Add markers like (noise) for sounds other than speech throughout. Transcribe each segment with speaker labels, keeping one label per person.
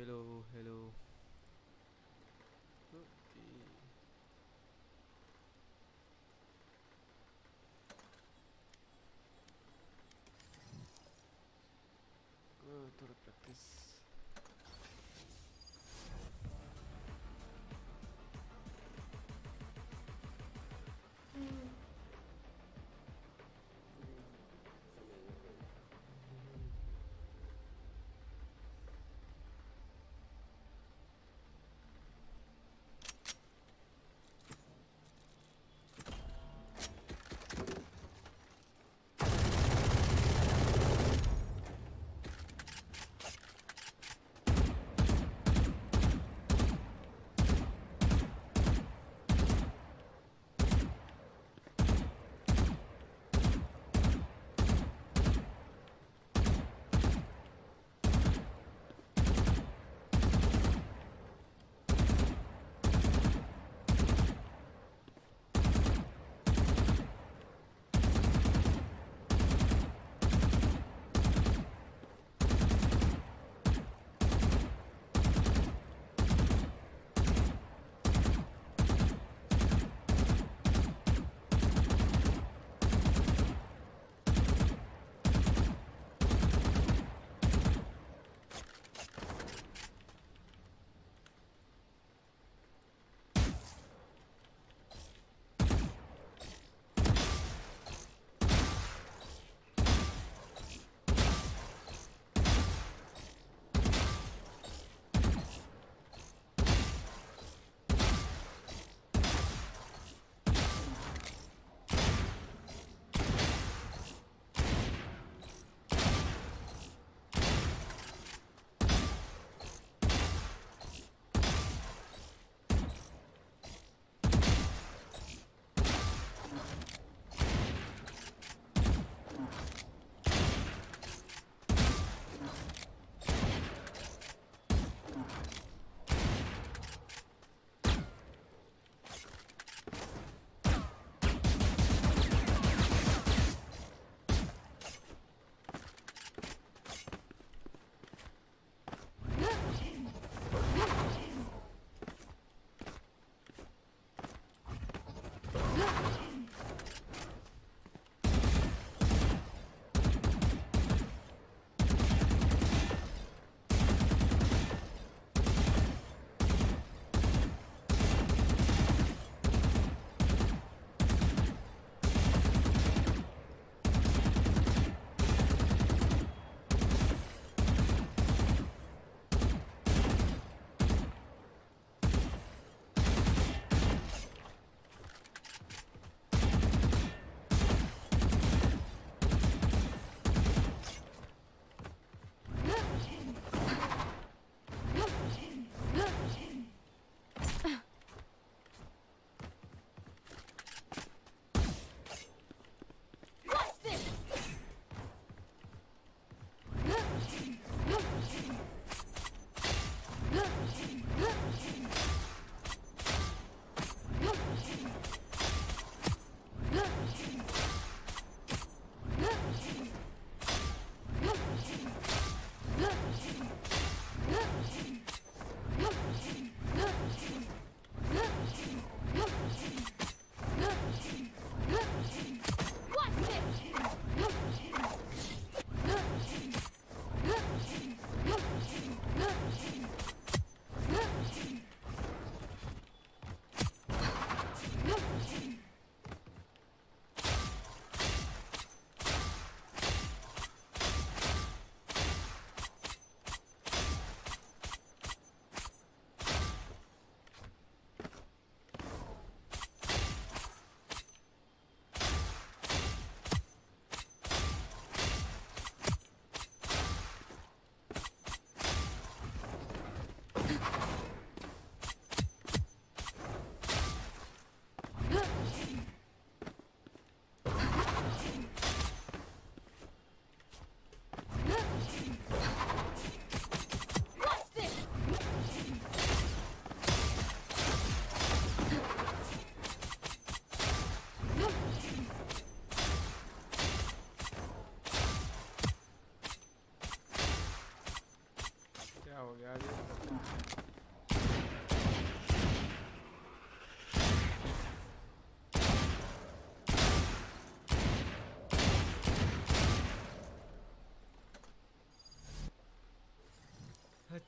Speaker 1: hello, hello. Okay. Go to the practice.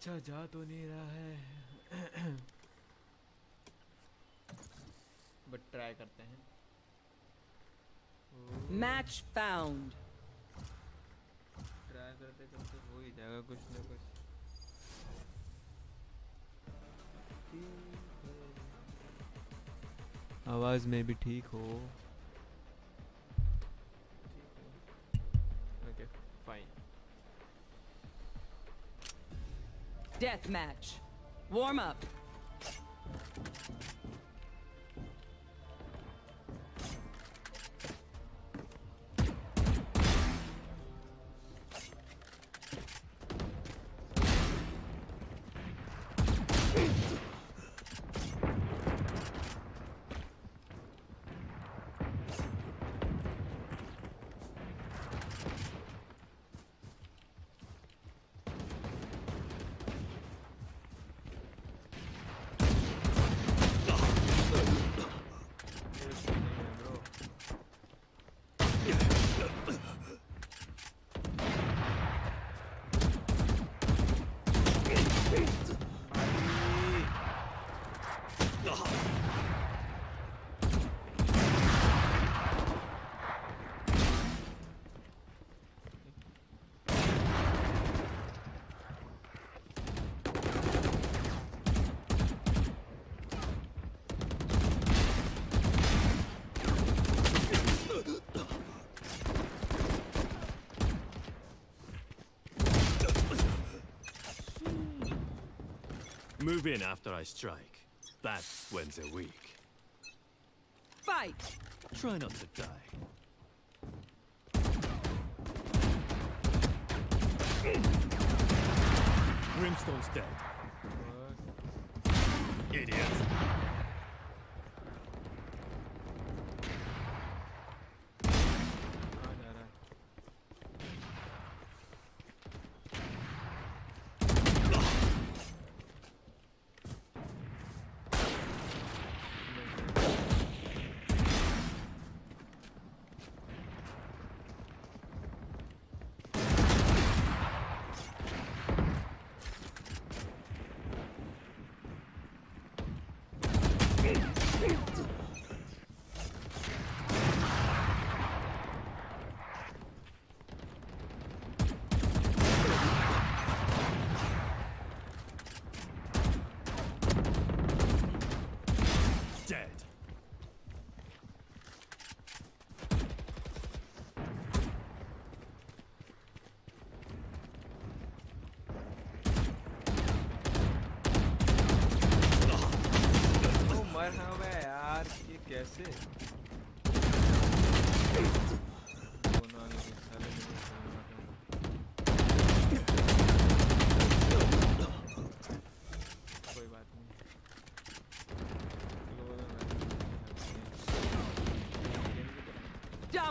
Speaker 1: अच्छा जा तो नहीं रहा है। बट ट्राई करते हैं।
Speaker 2: Match found.
Speaker 1: ट्राई करते करते हो ही जाएगा कुछ ना कुछ। आवाज़ में भी ठीक हो।
Speaker 2: deathmatch. Warm up.
Speaker 3: Move in after I strike. That's when they're weak.
Speaker 2: Fight.
Speaker 3: Try not to die. Brimstone's dead. Idiot.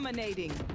Speaker 2: Dominating.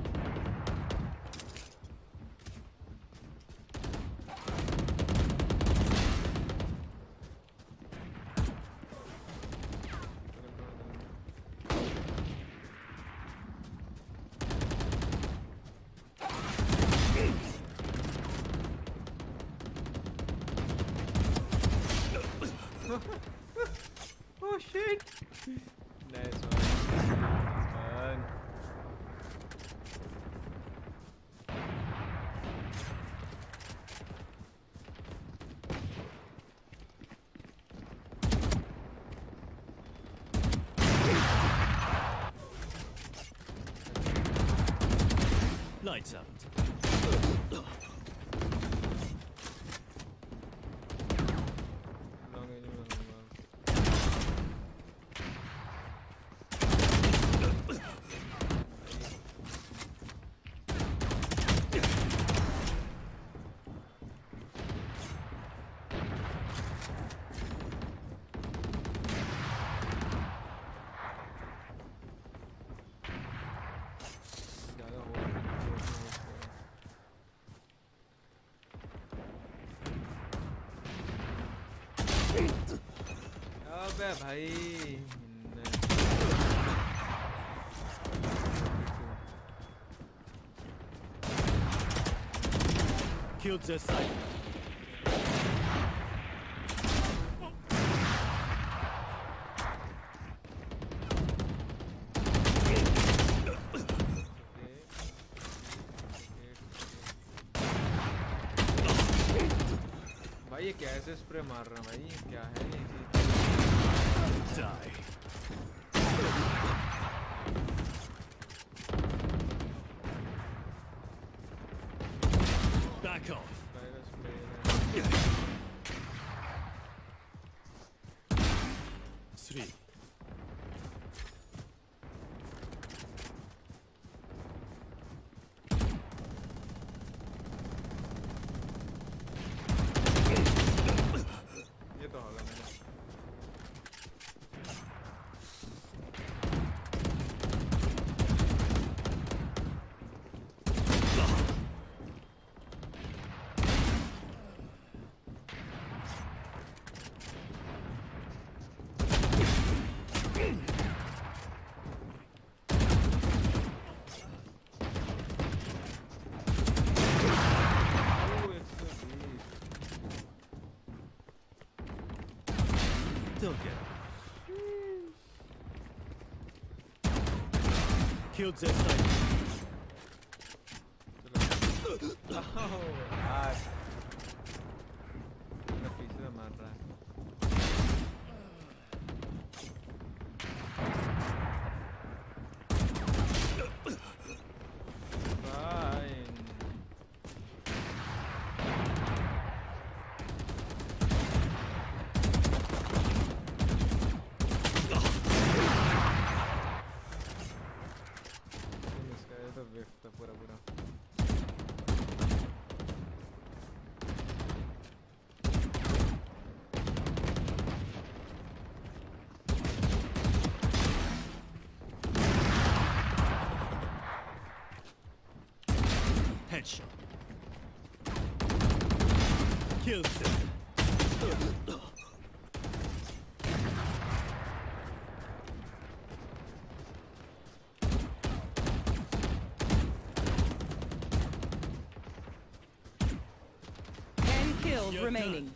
Speaker 1: अबे भाई।
Speaker 3: Killed भाई ये
Speaker 1: कैसे स्प्रे मार रहा है
Speaker 3: भाई?
Speaker 1: क्या है? shields at sight.
Speaker 3: Headshot. Kill shot.
Speaker 2: Ten kills remaining.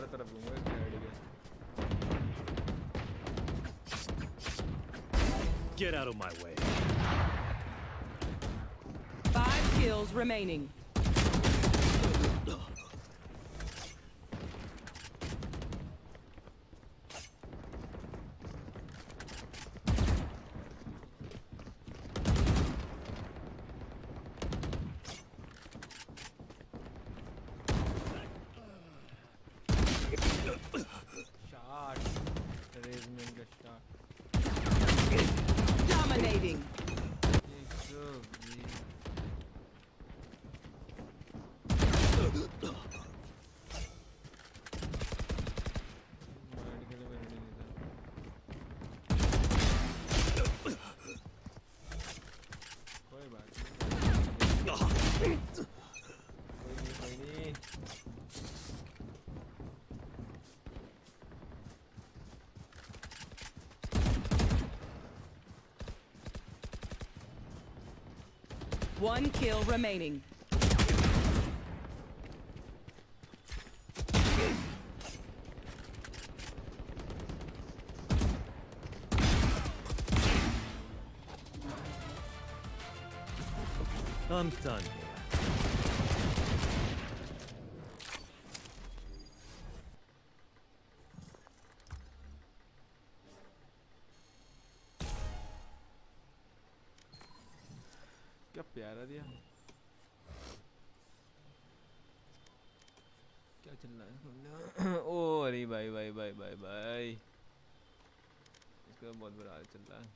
Speaker 1: चारों तरफ घूम गए साइड के
Speaker 3: Get out of my way.
Speaker 2: Five kills remaining. One kill remaining.
Speaker 3: I'm done
Speaker 1: प्यारा दिया। क्या चल रहा है? (coughs) ओ अरे भाई भाई भाई भाई भाई। इसका बहुत बुरा हाल चल रहा है।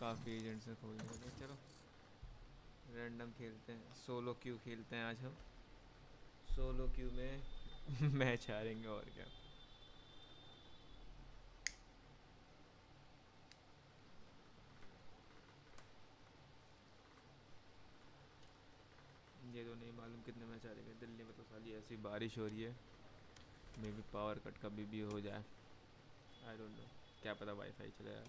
Speaker 1: काफ़ी एजेंट से खोल दिया। चलो। रैंडम खेलते हैं। सोलो क्यू खेलते हैं आज हम। सोलो क्यू में (laughs) मैच हारेंगे और क्या। कितने मैच हारेंगे दिल्ली में तो साली ऐसी बारिश हो रही है। मे बी पावर कट कभी भी हो जाए। आई डोंट नो क्या पता वाईफाई चले यार।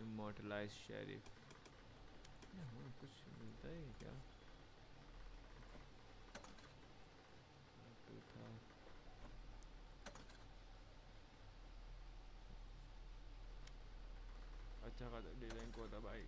Speaker 1: इमोटलाइज शेरिफ हाँ कुछ मिलता है क्या? था। अच्छा खासा डिज़ाइन को था भाई।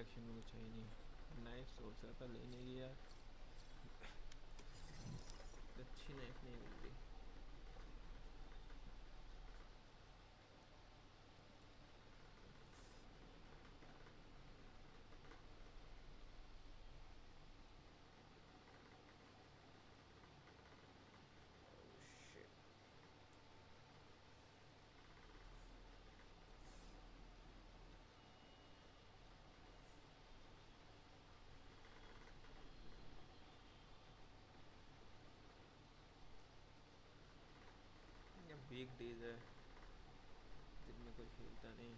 Speaker 1: कलेक्शन में कुछ है नहीं। नाइफ सोच रहा था लेने की यार। (laughs) अच्छी नाइफ नहीं मिल रही ये वीक डेज़ है। दिन में कोई खेलता नहीं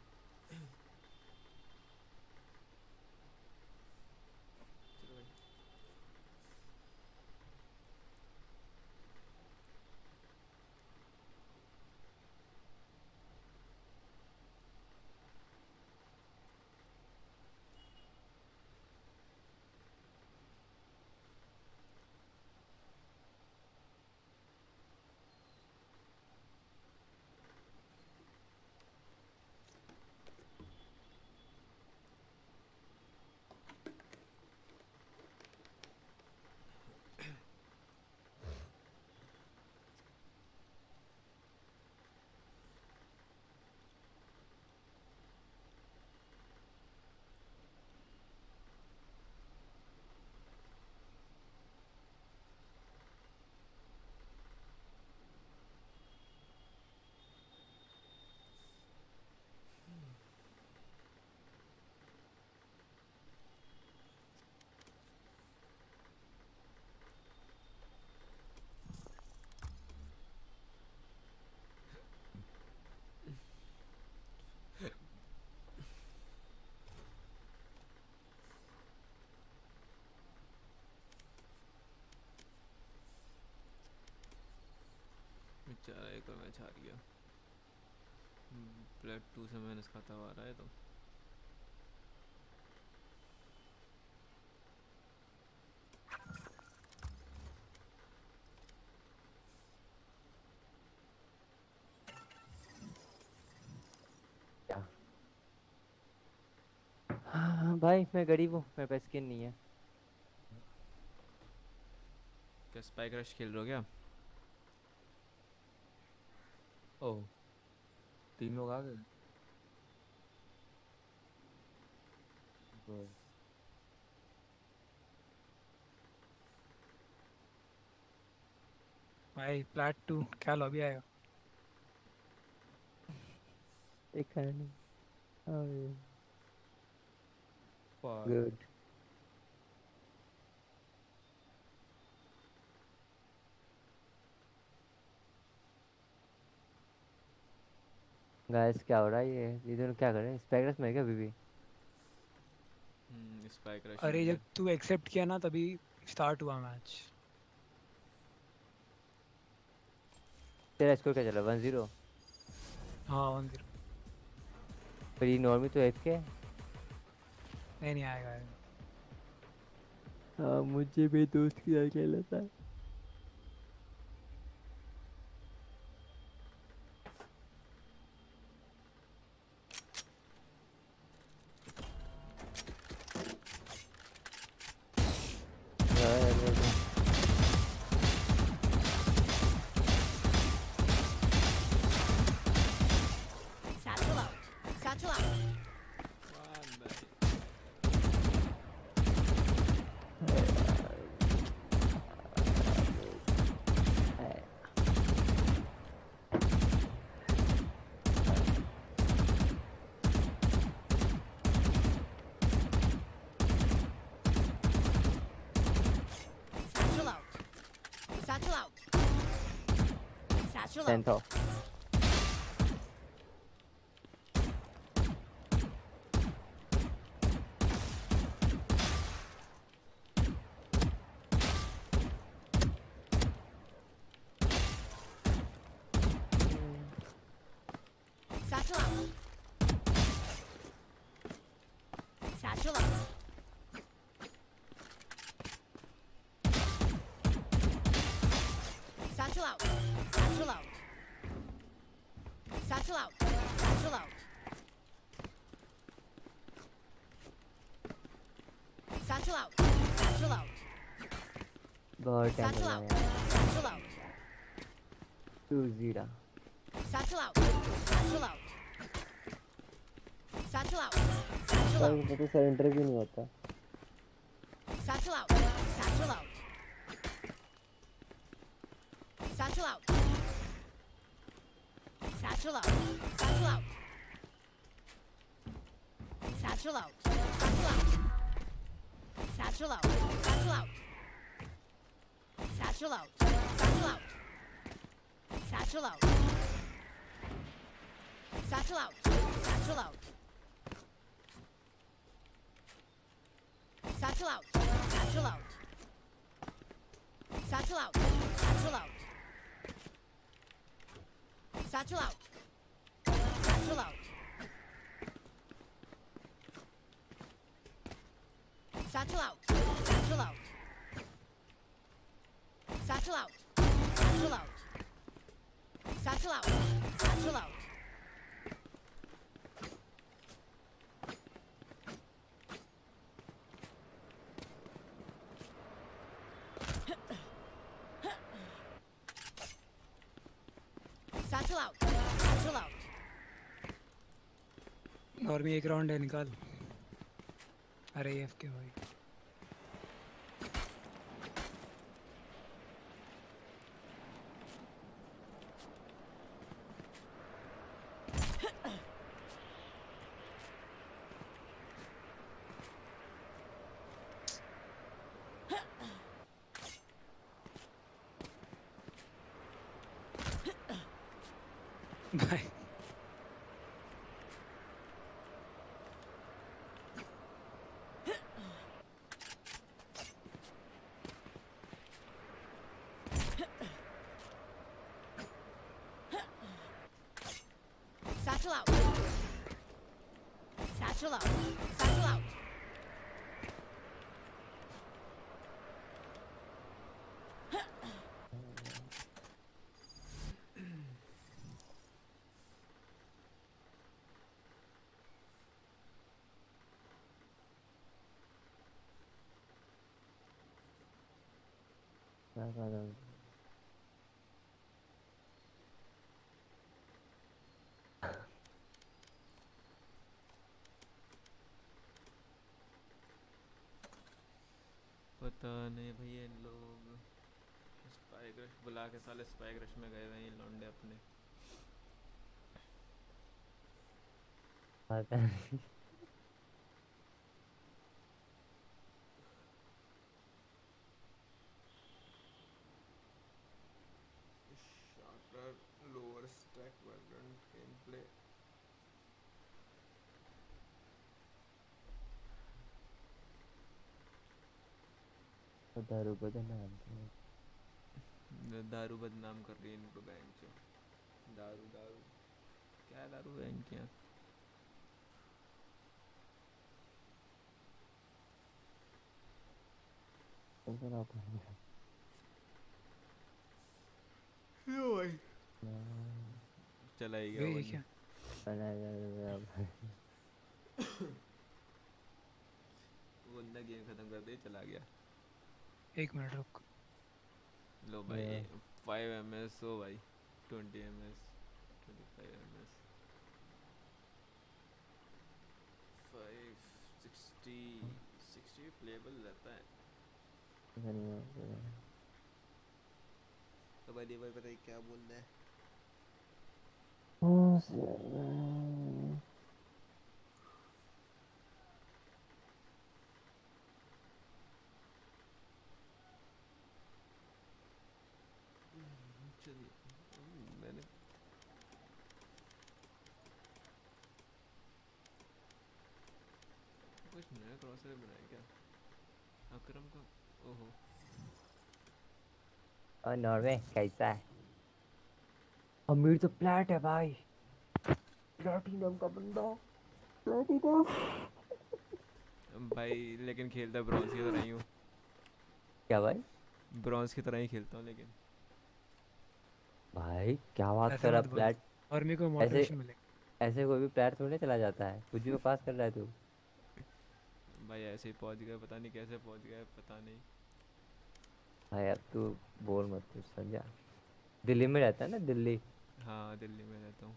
Speaker 1: चलो भाई और मैच हार गया प्लेट टू से माइनस खाता हुआ आ रहा है तो।
Speaker 4: हाँ भाई मैं गरीब हूँ मेरे पास स्किन नहीं है।
Speaker 1: स्पाइक रश खेल रहे हो क्या?
Speaker 4: ओह तीन लोग आ गए।
Speaker 5: भाई प्लाट टू क्या लॉबी आएगा
Speaker 6: देखा नहीं। Oh, गाइस क्या हो रहा है ये? ये दोनों क्या कर रहे हैं? स्पेक्ट्रस में है क्या अभी भी?
Speaker 1: हम्म स्पाइक रश
Speaker 5: अरे जब तू एक्सेप्ट किया ना तभी स्टार्ट हुआ मैच
Speaker 6: तेरा स्कोर क्या चला वन ज़ीरो
Speaker 5: हाँ वन ज़ीरो
Speaker 6: पर ये नॉर्मी तो एफ़ के
Speaker 5: नहीं नहीं आएगा आएगा।
Speaker 6: हाँ मुझे भी दोस्त की तरह खेल लेता
Speaker 7: can.
Speaker 6: बहुत टाइम
Speaker 7: Satchel
Speaker 6: लगा
Speaker 7: out.
Speaker 6: यार
Speaker 7: Satchel out.
Speaker 6: Two zero
Speaker 7: Satchel out. Satchel out. Satchel out. Satchel
Speaker 6: पर
Speaker 7: out.
Speaker 6: मुझे सरेंडर भी नहीं होता
Speaker 7: Satchel out. Satchel out. Satchel out. Satchel out. Satchel out. Satchel out. Satchel out. Satchel out. Satchel out. Satchel out. Satchel out. Satchel out. Satchel out. Satchel out. Satchel out. Satchel out. Satchel out. Satchel out. Satchel out. Satchel out. Satchel out. Satchel out. Satchel out. Satchel out. Satchel out. Satchel out.
Speaker 5: और भी एक round है निकाल अरे F के भाई
Speaker 6: क्या
Speaker 1: पता नहीं भैया इन लोग स्पाई क्रश बुला के साले स्पाई क्रश में गए हैं ये लौंडे अपने
Speaker 6: पता नहीं
Speaker 1: Sharper lower stack Valorant gameplay
Speaker 6: तो दारू बदनाम
Speaker 1: दारू बदनाम कर रही है इनको बैंक से। दारू दारू। क्या दारू है इनके यहाँ?
Speaker 6: तुमको ना पड़ेगा
Speaker 1: चला ही गया
Speaker 5: क्या? (coughs)
Speaker 1: वो बंदा गेम खत्म कर दे चला गया।
Speaker 5: एक मिनट रुक।
Speaker 1: लो भाई. फाइव एम एस हो भाई twenty M S twenty five M S five sixty sixty playable रहता है। तो भाई भाई बताइए क्या बोलना है चलिए हम्म, मैंने नया क्रॉसर बनाया क्या? अकरम का? ओहो।
Speaker 6: और नॉर्वे कैसा है? अमीर तो प्लेट है भाई। प्लैटिनम का बंदा। प्लैटिनम।
Speaker 1: भाई लेकिन खेलता ब्रॉन्ज की तरह ही हूँ।
Speaker 6: क्या भाई?
Speaker 1: ब्रॉन्ज की तरह ही खेलता हूँ लेकिन।
Speaker 6: भाई क्या बात कर रहा प्लेट
Speaker 5: और मेरे को मोटिवेशन मिलेगा।
Speaker 6: ऐसे कोई भी प्लेट थोड़ी चला जाता है। कुछ भी पास कर रहा है तू।
Speaker 1: भाई ऐसे ही पहुँच गए पता नहीं कैसे पहुँच गए पता नहीं।
Speaker 6: भाई अब तू बोल मत कुछ समझा? दिल्ली में रहता है ना दिल्ली?
Speaker 1: हाँ दिल्ली में रहता हूँ।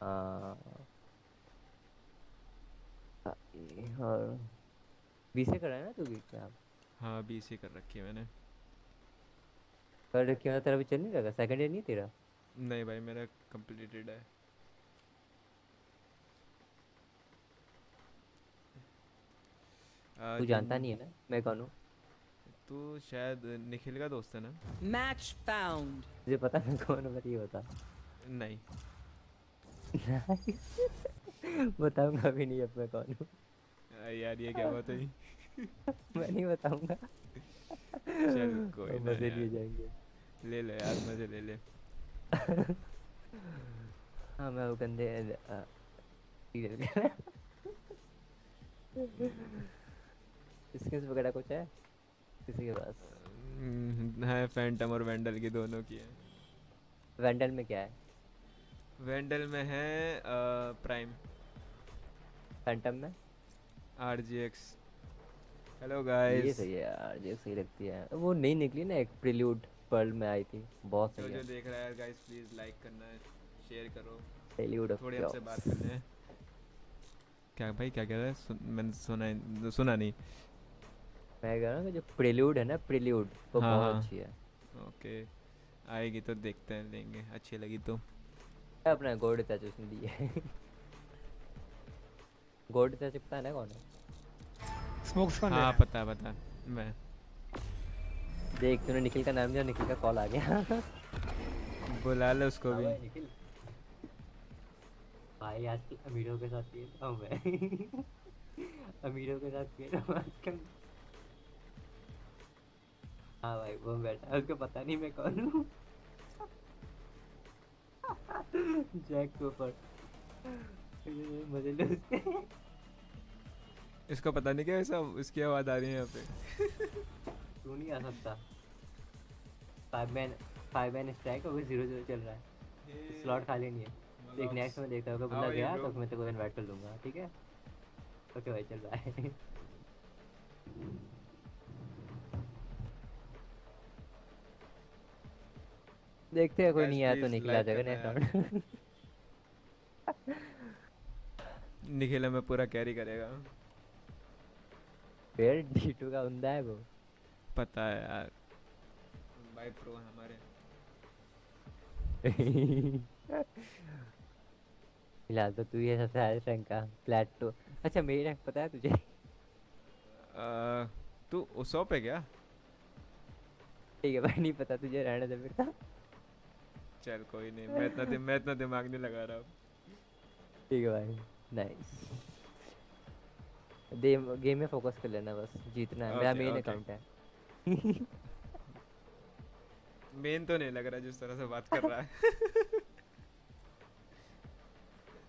Speaker 6: हाँ। आ, ये और करा है ना तू भी क्या?
Speaker 1: हाँ बी सी कर रखी है मैंने।
Speaker 6: कर रखी है तेरा भी चल नहीं रहा सेकंड ईयर नहीं तेरा?
Speaker 1: नहीं भाई मेरा कंप्लीटेड है।
Speaker 6: तू जानता नहीं है ना मैं कौन हूँ?
Speaker 1: तू शायद निखिल का दोस्त है ना?
Speaker 2: Match found.
Speaker 6: मुझे पता मैं कौन हूँ ये बता।
Speaker 1: नहीं। (laughs)
Speaker 6: बताऊँगा भी नहीं अब मैं कौन हूँ।
Speaker 1: यार ये क्या बात है (laughs)
Speaker 6: मैं नहीं बताऊँगा।
Speaker 1: चल कोई ना
Speaker 6: मज़े लिए जाएँगे।
Speaker 1: ले ले यार मज़े ले ले। (laughs)
Speaker 6: हाँ मैं वो गंदे का स्किन्स वगैरह कुछ है? किसी के पास?
Speaker 1: हम्म, है फैंटम और वेंडल की दोनों की है।
Speaker 6: वेंडल में क्या है?
Speaker 1: वेंडल में है प्राइम
Speaker 6: फैंटम में?
Speaker 1: आर जी एक्स हेलो
Speaker 6: ये सही है ये सही लगती है। वो नहीं निकली ना एक प्रिल्यूड पर्ल में आई थी। बहुत
Speaker 1: जो
Speaker 6: सही
Speaker 1: जो
Speaker 6: है।
Speaker 1: देख रहा है गाइस प्लीज़ लाइक करना शेयर करो।
Speaker 6: प्रिल्यूड
Speaker 1: थोड़ी हमसे बात करने हैं। क्या भाई क्या कह रहा है? सुन, मैंने सुना सुना नहीं।
Speaker 6: मैं कह रहा हूँ जो प्रिल्यूड है ना प्रिल्यूड वो
Speaker 1: हाँ,
Speaker 6: बहुत
Speaker 1: हाँ।
Speaker 6: अच्छी है।
Speaker 1: ओके आएगी तो देखते हैं लेंगे अच्छी लगी तो।
Speaker 6: अपना गोल्ड टच उसने दी है। गोल्ड टच पता है ना कौन है?
Speaker 5: स्मोक्स कौन
Speaker 1: हाँ
Speaker 5: है?
Speaker 1: पता है पता मैं।
Speaker 6: देख तूने निखिल का नाम लिया निखिल का कॉल आ गया।
Speaker 1: बुला ले उसको भी।
Speaker 6: भाई, निखिल। भाई आजकल अमीरों के साथ खेल रहा हूँ मैं। (laughs) अमीरों के साथ खेल रहा हूँ आजकल। हाँ भाई वो बैठा है उसको पता नहीं मैं कौन हूँ। जैक के ऊपर। मज़े ले उसके
Speaker 1: इसको पता नहीं क्या ऐसा इसकी आवाज़ आ रही है यहाँ पे।
Speaker 6: तू नहीं आ सकता? Five man five man strike और ज़ीरो ज़ीरो चल रहा है। स्लॉट खाली नहीं है। एक नेक्स्ट में देखता होगा बंदा
Speaker 1: How are you,
Speaker 6: गया तो मैं तेरे को इनवाइट कर लूँगा ठीक है? ओके भाई चल रहा है। देखते हैं कोई नहीं आया तो निकला जाएगा नेक्स्ट राउंड
Speaker 1: निखिल हमें पूरा कैरी करेगा।
Speaker 6: फिर D2 का बंदा है वो।
Speaker 1: पता है यार। भाई प्रो है हमारे।
Speaker 6: फ़िलहाल तो तू ही सबसे हाईएस्ट रैंक का प्लेटो अच्छा मेरी रैंक पता है तुझे?
Speaker 1: अ, तू सौ पे क्या?
Speaker 6: ठीक है भाई नहीं पता तुझे रहने दे फिर
Speaker 1: चल कोई नहीं मैं इतना दिम, मैं इतना दिमाग नहीं लगा रहा।
Speaker 6: ठीक है भाई नाइस गेम गेम में फोकस कर लेना बस जीतना है मेरा मेन अकाउंट है। (laughs)
Speaker 1: मेन तो नहीं लग रहा जिस तरह से बात कर रहा है।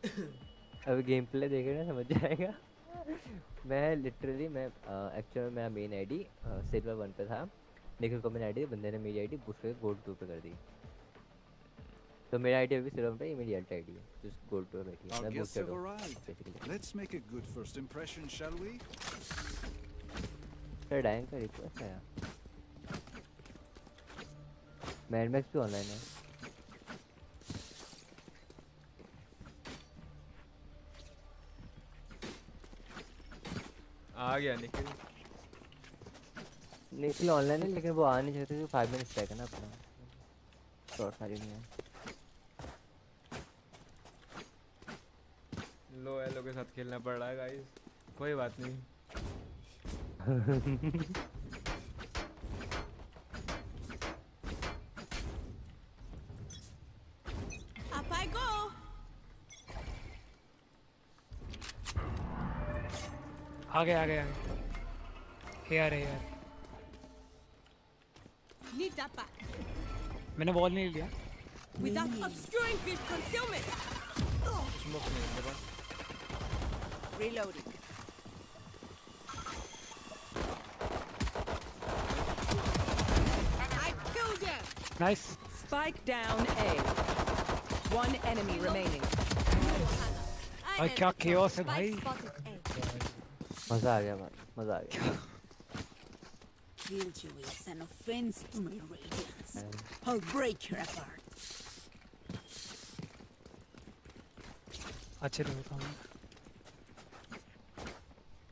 Speaker 1: (laughs)
Speaker 6: अब गेम प्ले देखे ना समझ जाएगा। मैं लिटरली मैं एक्चुअल में मेरा मेन आईडी सिल्वर वन पे था। लेकिन को मैंने आईडी बंदे ने मेरी आईडी बूस्ट करके गोल्ड टू पे कर दी। तो मेरा आईडी अभी पे है ये मेरी अल्ट आईडी है जो गोल्ड टू है।
Speaker 8: Our
Speaker 6: मैं हूँ
Speaker 8: arrived.
Speaker 6: Basically
Speaker 8: Let's make a good first impression, shall we?
Speaker 6: Sir डायन का रिक्वेस्ट आया। मैड मैक्स भी ऑनलाइन है।
Speaker 1: आ गया निखिल।
Speaker 6: निखिल ऑनलाइन है लेकिन वो आ नहीं चाहते फाइव मिनट्स है ना अपना। शॉर्ट सारी नहीं है।
Speaker 1: लो एलो के साथ खेलना पड़ रहा है गाइस कोई बात नहीं.
Speaker 5: आ गए आ गए आ गए ये यार
Speaker 7: Need that back.
Speaker 5: मैंने बॉल नहीं लिया.
Speaker 7: Without obscuring with concealment.
Speaker 1: Smoke नहीं है मेरे पास.
Speaker 7: Reloading. I killed them.
Speaker 5: Nice
Speaker 2: Spike down A. One enemy remaining.
Speaker 7: I
Speaker 5: भाई
Speaker 7: am
Speaker 5: क्या chaos है
Speaker 7: Spike
Speaker 5: भाई
Speaker 7: spotted A.
Speaker 6: मजा आ गया भाई मजा आ गया
Speaker 7: Killed you is an offense to my radiance. I'll break your apart.
Speaker 5: अच्छे लोग था
Speaker 6: हाँ,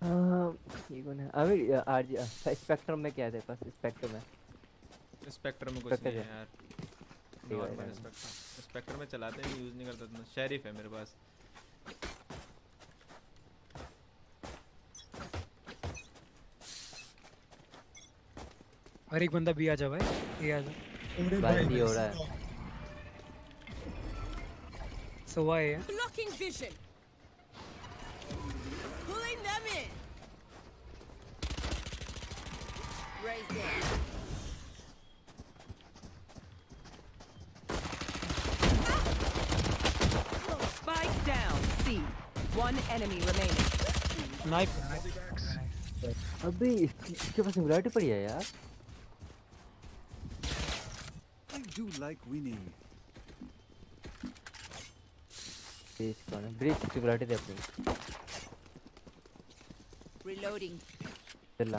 Speaker 6: ये कौन है। अभी आरजी स्पेक्ट्रम में क्या है तेरे पास? स्पेक्ट्रम में
Speaker 1: स्पेक्टर में कुछ नहीं है
Speaker 6: है।
Speaker 1: यार नॉर्मल
Speaker 6: है।
Speaker 1: स्पेक्टर स्पेक्टर में चलाते नहीं यूज़ नहीं करता इतना। शेरिफ है मेरे पास।
Speaker 5: और एक बंदा भी आ जा भाई। ये आ जा।
Speaker 6: भाई ये हो रहा है।
Speaker 5: सो वाई है।
Speaker 7: Blocking vision. Raise there.
Speaker 2: Spike down C. One enemy remaining.
Speaker 5: Knife
Speaker 6: अबे इसकी- इसके पास सिंगुलरिटी पड़ी है यार
Speaker 8: I do like winning.
Speaker 6: Bridge कौन है ब्रिज सिंगुलरिटी दे अपनी
Speaker 7: Reloading.
Speaker 6: चिल्ला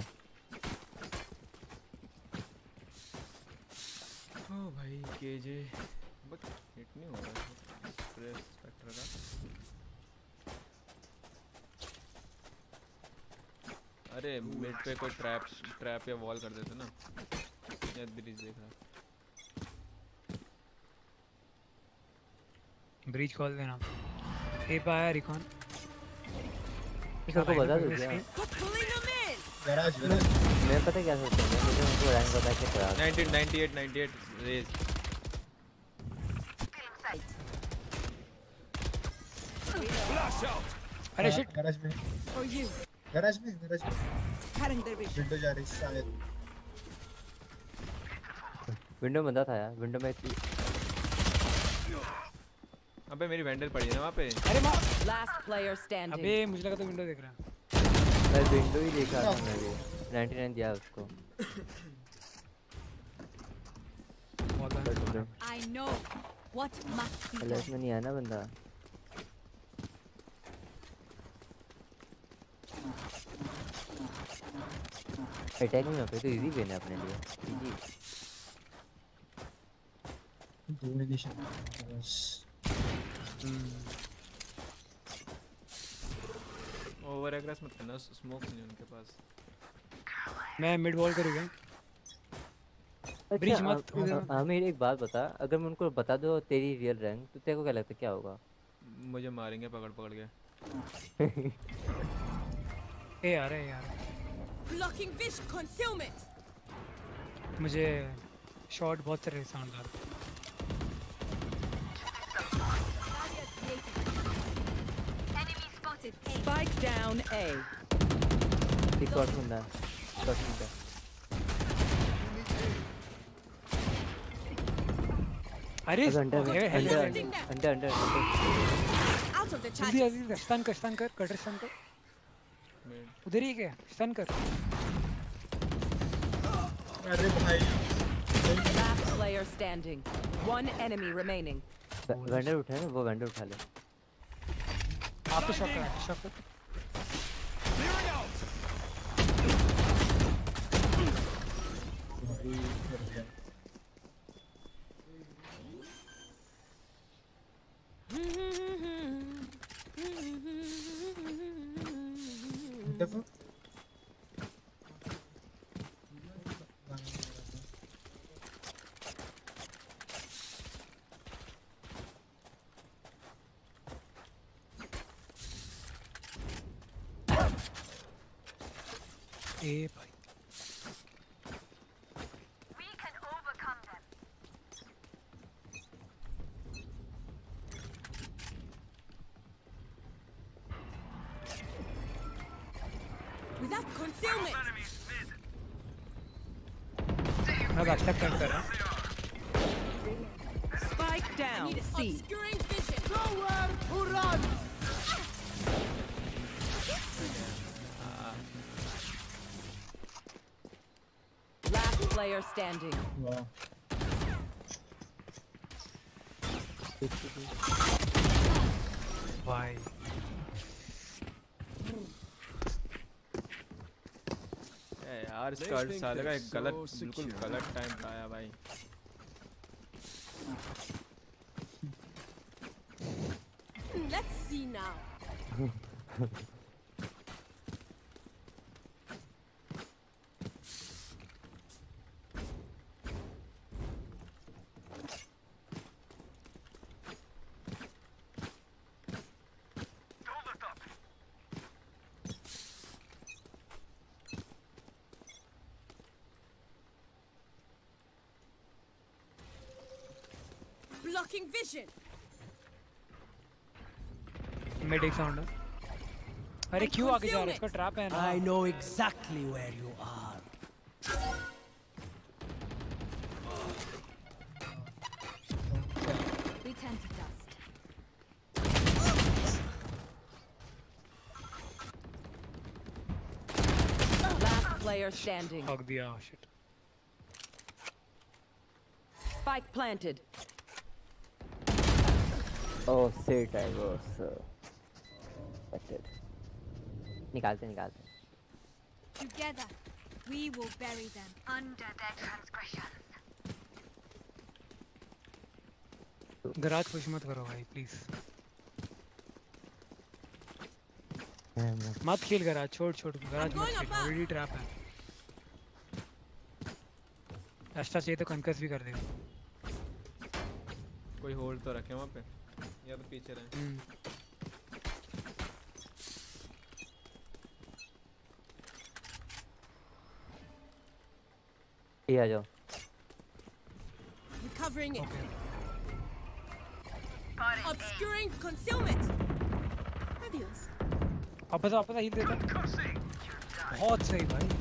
Speaker 1: भाई केजे बट हिट नहीं हो रहा स्प्रे स्पेक्टर का अरे मिड पे कोई ट्रैप ट्रैप या वॉल कर देते ना। या ब्रिज देख रहा।
Speaker 5: ब्रिज खोल देना। ए पाया रिकॉन
Speaker 6: सबको बता दो क्या?
Speaker 9: गैराज
Speaker 6: मैं पता क्या सोचता हूँ। मुझे उनको रैंक बता के करा
Speaker 1: 19 98 98 रेज
Speaker 5: अरे शिट
Speaker 9: गैराज में. गैराज में गैराज में. विंडो जा रही शायद
Speaker 6: विंडो बंदा था यार विंडो में
Speaker 1: अबे मेरी वैंडल पड़ी है ना वहाँ पे।
Speaker 5: अरे मार
Speaker 2: Last player standing.
Speaker 5: अबे मुझे लगा तो विंडो देख रहा है।
Speaker 6: मैं विंडो ही देखा था मैंने। 99 दिया उसको।
Speaker 5: बंदा
Speaker 7: I know what must be done.
Speaker 6: में नहीं आया ना बंदा। अटैक में पे तो इजी वेन है अपने लिए। Easy
Speaker 9: Domination. बस
Speaker 1: ओवर एग्रेस मत करना स्मोक नहीं उनके पास।
Speaker 5: मैं मिड वॉल करूँगा
Speaker 6: अच्छा
Speaker 5: मत उधर
Speaker 6: आमिर एक बात बता। अगर मैं उनको बता दूँ तेरी रियल रैंक तो तेरे को क्या लगता है क्या होगा?
Speaker 1: मुझे मारेंगे पकड़ पकड़ के। (laughs)
Speaker 5: ए आ रहा है यार
Speaker 7: Blocking vision concealment.
Speaker 5: मुझे शॉट बहुत सारे साउंड आ रहा
Speaker 2: Spike down A.
Speaker 6: एक शॉट सुनना शॉट सुनना
Speaker 5: अरे
Speaker 6: अंडर में
Speaker 5: है- है- under
Speaker 6: under under under
Speaker 7: Out of the
Speaker 5: जल्दी
Speaker 7: chat.
Speaker 5: जल्दी स्टन कर स्टन कर कटर स्टन कर. उधर ही क्या? स्टन कर।
Speaker 9: अरे भाई।
Speaker 2: Last player standing. One enemy remaining.
Speaker 6: Vandal उठा है वो वेंडर उठा ले।
Speaker 5: आप तो शॉट कर shot
Speaker 9: A bike. We can
Speaker 5: overcome them.
Speaker 7: Without concealment.
Speaker 5: No, that's kept on there.
Speaker 2: Spike down.
Speaker 7: Obscuring vision.
Speaker 2: Nowhere to run. player standing.
Speaker 9: वाह
Speaker 5: भाई
Speaker 1: ए यार स्कर्ट साले का एक गलत बिल्कुल गलत टाइम पे आया भाई
Speaker 7: Let's see now. (laughs) Blocking vision.
Speaker 5: Mid एक साउंड अरे क्यों आगे जा रहा है इसका ट्रैप है ना
Speaker 10: know exactly where you are.
Speaker 7: We turn to dust.
Speaker 2: Last player standing.
Speaker 5: ठोक दिया shit
Speaker 2: Spike planted.
Speaker 6: Oh shit I was baited निकालते निकालते
Speaker 7: Together, we will bury them under their transgressions.
Speaker 5: Garage खुश मत करो भाई प्लीज़ मत खेल गराज छोड़ छोड़ गराज मत खेल. ऑलरेडी ट्रैप है। एक्स्ट्रा चाहिए तो कंकस भी कर देगा
Speaker 1: कोई होल्ड तो रखे वहाँ पे। या तो पीछे रहे
Speaker 5: हम्म
Speaker 6: ये आ जाओ
Speaker 7: Recovering it.
Speaker 5: Okay
Speaker 7: Obscuring concealment. Adios.
Speaker 5: वापस वापस हील देता बहुत सही भाई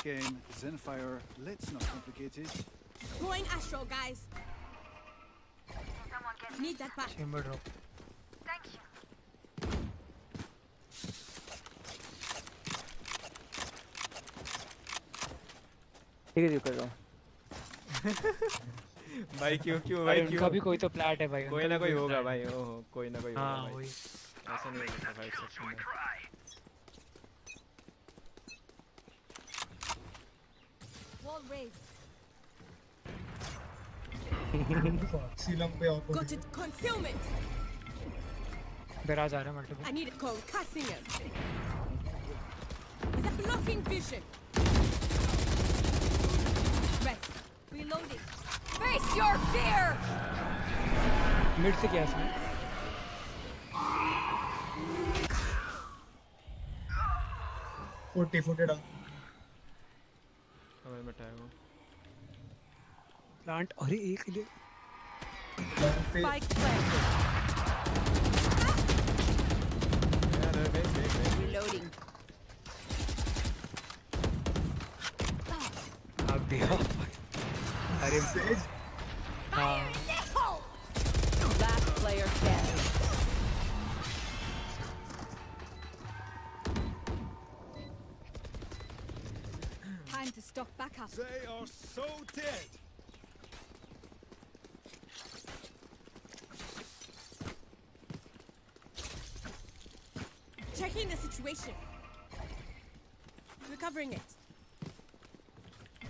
Speaker 7: really feel you.
Speaker 8: Take aim, Zenfire. Let's not complicate it.
Speaker 7: Going astral, guys. Need that back.
Speaker 5: Chamber drop
Speaker 6: ठीक है जी कर रहा हूँ (laughs)
Speaker 1: भाई क्यों क्यों
Speaker 5: भाई
Speaker 1: भाई
Speaker 5: उनका
Speaker 1: क्यों
Speaker 5: भी कोई तो प्लाट है भाई
Speaker 1: कोई
Speaker 5: उनका
Speaker 1: ना
Speaker 5: भी
Speaker 1: कोई होगा
Speaker 5: plan है।
Speaker 1: भाई ओहो कोई ना कोई होगा
Speaker 5: हाँ
Speaker 1: भाई
Speaker 5: वही
Speaker 1: ऐसा नहीं हो सकता फाइट सेक्शन में
Speaker 7: Wall raised.
Speaker 9: सीलम पे और
Speaker 7: Got it. Concealment.
Speaker 5: दराज आ रहा है multiple
Speaker 7: I need a call. Casting it. Is that blocking vision? Rest. Reloading. Face your fear!
Speaker 5: Mid से क्या इसमें
Speaker 9: फोर्टी फोर्टी डाउन
Speaker 1: हमें मैं टैग हूँ
Speaker 5: प्लांट अरे एक ले
Speaker 9: पे
Speaker 2: Spike planted.
Speaker 1: यार अरे देख देख देख
Speaker 7: Reloading.
Speaker 5: भाग दिया अरे
Speaker 9: सेज
Speaker 5: हाँ
Speaker 2: Last player standing.
Speaker 7: Time to stock back up.
Speaker 8: They are so dead.
Speaker 7: Checking the situation. Recovering it.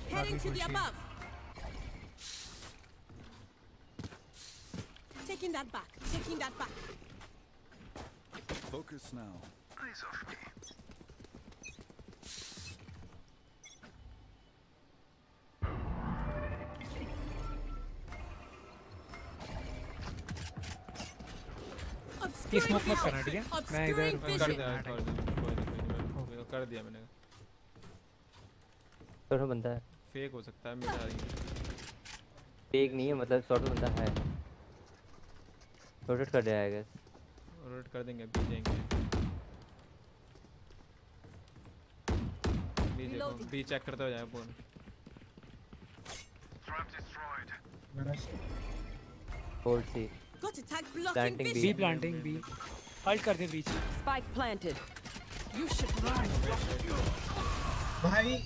Speaker 7: Heading to the above. Taking that back. Taking that back.
Speaker 8: Focus now.
Speaker 5: ये
Speaker 7: Obscuring
Speaker 5: smoke मत करना ठीक है? मैं इधर
Speaker 1: कर दिया कर दिया दिया मैंने।
Speaker 6: शॉर्ट में बनता है।
Speaker 1: फेक हो सकता है मेरा
Speaker 6: एक नहीं है मतलब शॉर्ट में बनता है। रोटेट कर रहा है आई गेस
Speaker 1: रोट कर देंगे बी जाएँगे बी चेक करते हो जाए फ़ोन।
Speaker 9: मेरा
Speaker 6: hold C
Speaker 7: Got a tag blocking
Speaker 6: Planting B.
Speaker 5: B
Speaker 7: vision.
Speaker 5: Planting B halt कर दे बीच
Speaker 2: Spike planted.
Speaker 7: You should run.
Speaker 9: भाई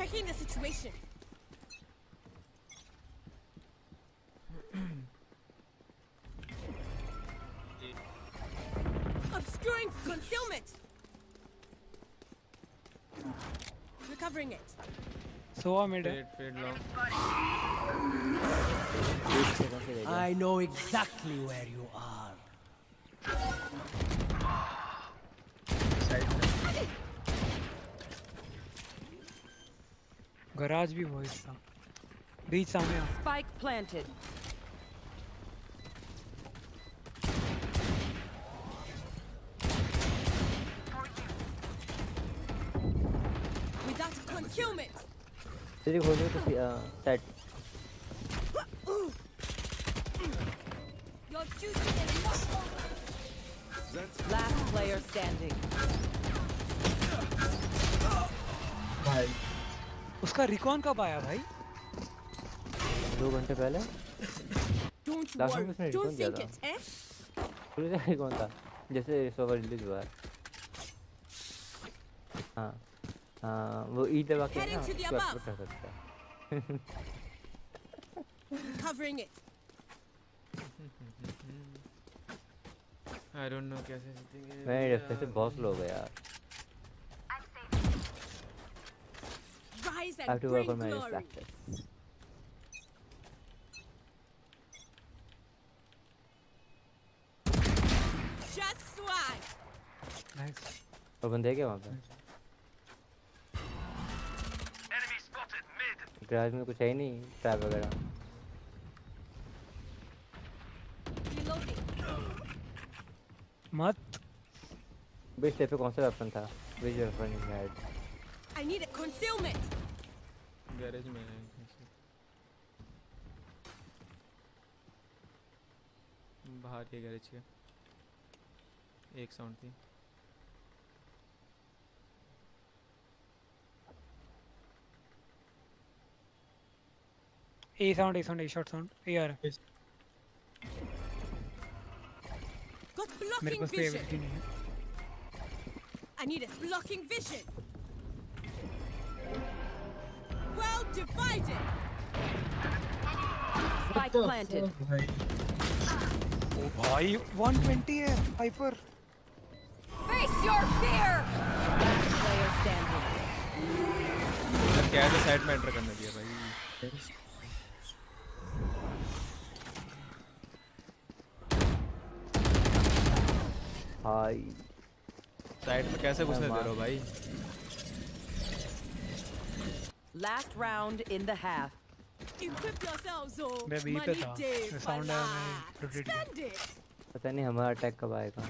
Speaker 7: Checking the situation. (clears throat) Obscuring concealment. Recovering it.
Speaker 5: So
Speaker 1: I made it.
Speaker 10: I know exactly where you are.
Speaker 5: Garage भी voice था बीच सामने आ
Speaker 2: Spike planted.
Speaker 7: Without concealment.
Speaker 6: तेरी खोल तो set
Speaker 7: Your duty is not over.
Speaker 2: Last player standing.
Speaker 5: उसका recon कब आया भाई
Speaker 6: दो घंटे पहले लास्ट
Speaker 7: worry.
Speaker 6: में उसने रिकॉन दिया था? का जैसे रिसोवर रिलीज़ हुआ है हाँ वो ई दबा के
Speaker 7: Heading
Speaker 6: ना उसको
Speaker 7: above.
Speaker 6: कर सकता है
Speaker 7: Covering it.
Speaker 1: I don't know कैसे जीतेंगे
Speaker 6: मैं रास्ते से बहुत स्लो हो गया यार
Speaker 7: Rise
Speaker 6: I have
Speaker 7: and
Speaker 6: to work
Speaker 7: bring
Speaker 6: on my
Speaker 7: glory.
Speaker 6: reflexes
Speaker 7: Just swag.
Speaker 5: Nice
Speaker 6: और बंदे क्या वहाँ पे गैराज में कुछ है ही नहीं ट्रैप वगैरह
Speaker 7: Reloading.
Speaker 5: मत
Speaker 6: बीच पे कौन सा वेपन था which weapon in had
Speaker 7: I need a concealment.
Speaker 1: Garage में है बाहर ये गैरेज के। एक साउंड थी।
Speaker 5: A sound A sound A shot sound A आ रहा
Speaker 7: Got
Speaker 5: मेरे पास तो
Speaker 7: vision.
Speaker 5: नहीं है।
Speaker 7: I need a blocking vision. Well divided.
Speaker 2: Spike planted.
Speaker 9: भाई
Speaker 5: ओ भाई 120 है hyper
Speaker 2: Face your fear. Last player standing.
Speaker 1: यार क्या है साइड में एंटर करने दिया भाई
Speaker 6: हाय
Speaker 1: साइड में कैसे घुसने दे रहे हो भाई
Speaker 2: Last round in the half.
Speaker 7: Equip yourselves, oh.
Speaker 5: मैं वहीं पे
Speaker 7: Money
Speaker 5: था
Speaker 7: day
Speaker 5: मैं
Speaker 7: for
Speaker 5: साउंड आया मैं
Speaker 7: life.
Speaker 5: रोटेट किया
Speaker 7: Spend it.
Speaker 6: पता नहीं हमारा अटैक कब आएगा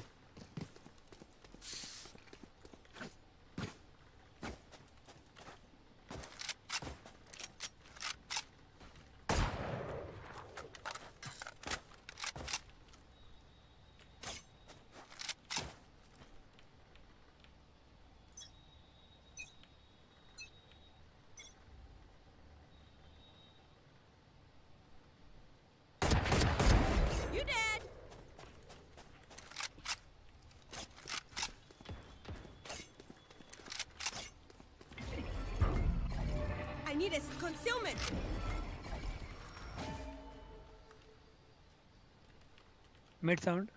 Speaker 5: mid sound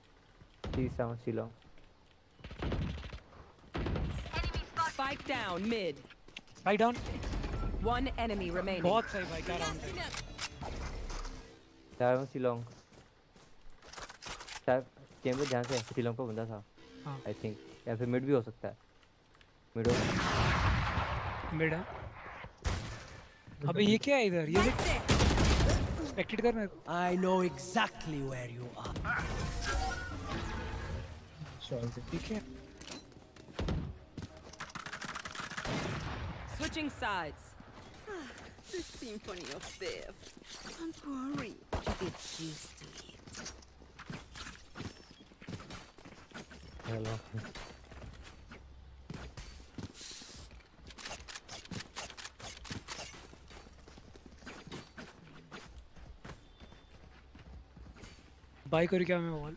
Speaker 6: C sound C long
Speaker 2: Spike down mid.
Speaker 5: Spike down
Speaker 2: One enemy remaining.
Speaker 5: बहुत सही भाई क्या राउंड है.
Speaker 6: चार सी लॉन्ग शायद चैम्बर जहाँ से सी लॉन्ग का बंदा था
Speaker 5: हाँ।
Speaker 6: आई थिंक या फिर मिड भी हो सकता है मिड हो
Speaker 5: मिड है अबे ये क्या है इधर ये
Speaker 7: there.
Speaker 5: कर मेरे को
Speaker 10: I know exactly where you are.
Speaker 9: Shot
Speaker 5: ठीक है
Speaker 2: Switching sides.
Speaker 7: The symphony of death. Don't worry. You get used to it.
Speaker 6: Hello
Speaker 5: buy करी क्या मैं wall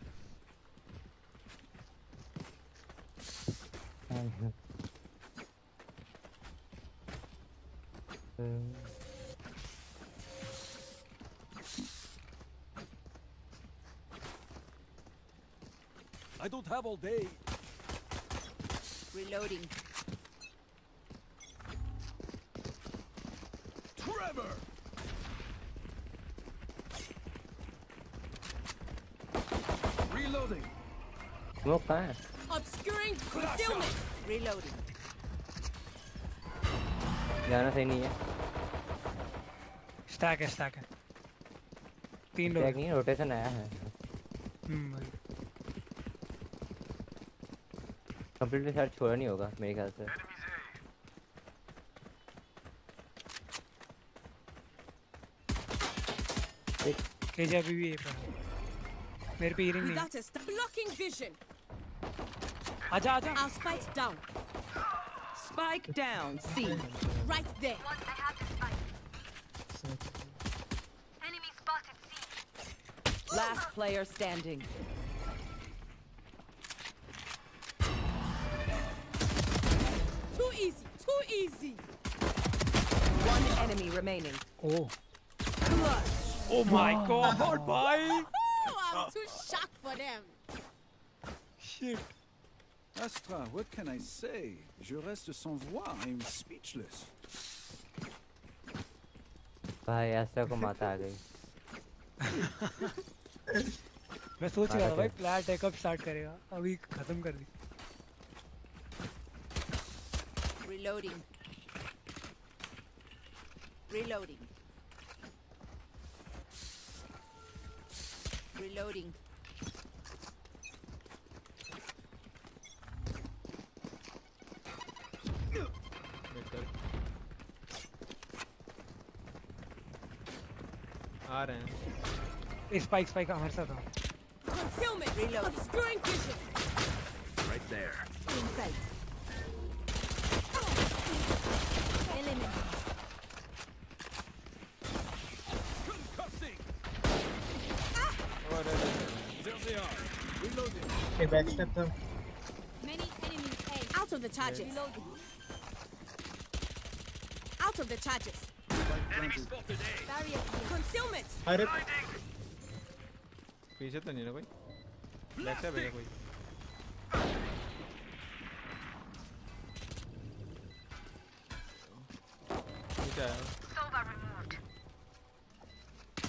Speaker 10: I don't have all day.
Speaker 7: Reloading.
Speaker 10: Trevor! Reloading.
Speaker 6: Smoke कहाँ है
Speaker 7: Obscuring concealment. Reloading.
Speaker 6: जाना सही नहीं है
Speaker 5: स्टैक है स्टैक है तीन लोग
Speaker 6: टैग नहीं रोटेशन आया है
Speaker 5: हम्म
Speaker 6: कंप्लीटली शायद छोड़ा नहीं होगा मेरे ख्याल से
Speaker 5: केजे अभी भी ये पर है। मेरे पे हीलिंग नहीं है
Speaker 7: Without a st- blocking vision.
Speaker 5: आजा आजा
Speaker 7: Our spike's down.
Speaker 2: Spike down. C.
Speaker 7: Right there.
Speaker 2: Last player standing. remaining.
Speaker 5: O
Speaker 7: Clutch.
Speaker 5: Oh my God भाई
Speaker 7: Oh, I'm too shocked for them.
Speaker 5: Shit
Speaker 8: Astra, what can I say? Je reste sans voix. I'm speechless.
Speaker 6: भाई ऐसा को माता आ गई
Speaker 5: मैं सोच रहा था
Speaker 6: हाँ,
Speaker 5: भाई
Speaker 6: तो-
Speaker 5: प्लान टेकअप स्टार्ट करेगा अभी खत्म कर दी
Speaker 7: Reloading. Reloading. Reloading.
Speaker 1: वेट कर आ रहे हैं
Speaker 5: स्पाइक स्पाइक हमारे साथ था
Speaker 7: Concealment. Reload. Obscuring vision.
Speaker 3: Right there.
Speaker 9: एक बैक स्टेप था
Speaker 7: Many enemies A. Out of the charges. Out of the charges. Barrier. Concealment.
Speaker 9: अरे
Speaker 1: पीछे तो नहीं ना कोई बैक से भेजा कोई पीछे आया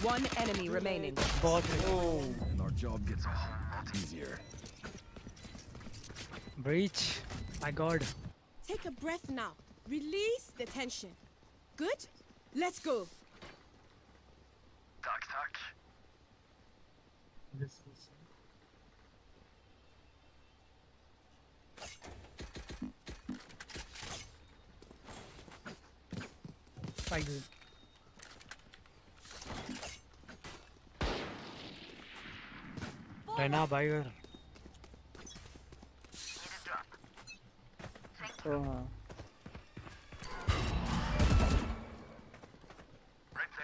Speaker 2: One enemy remaining.
Speaker 5: बहुत है
Speaker 3: And our job gets a whole lot easier.
Speaker 5: breach. My god.
Speaker 7: Take a breath now. Release the tension. Good? Let's go.
Speaker 3: Tack, tack.
Speaker 9: This is...
Speaker 5: Like now, Bayer.
Speaker 6: ओ हाँ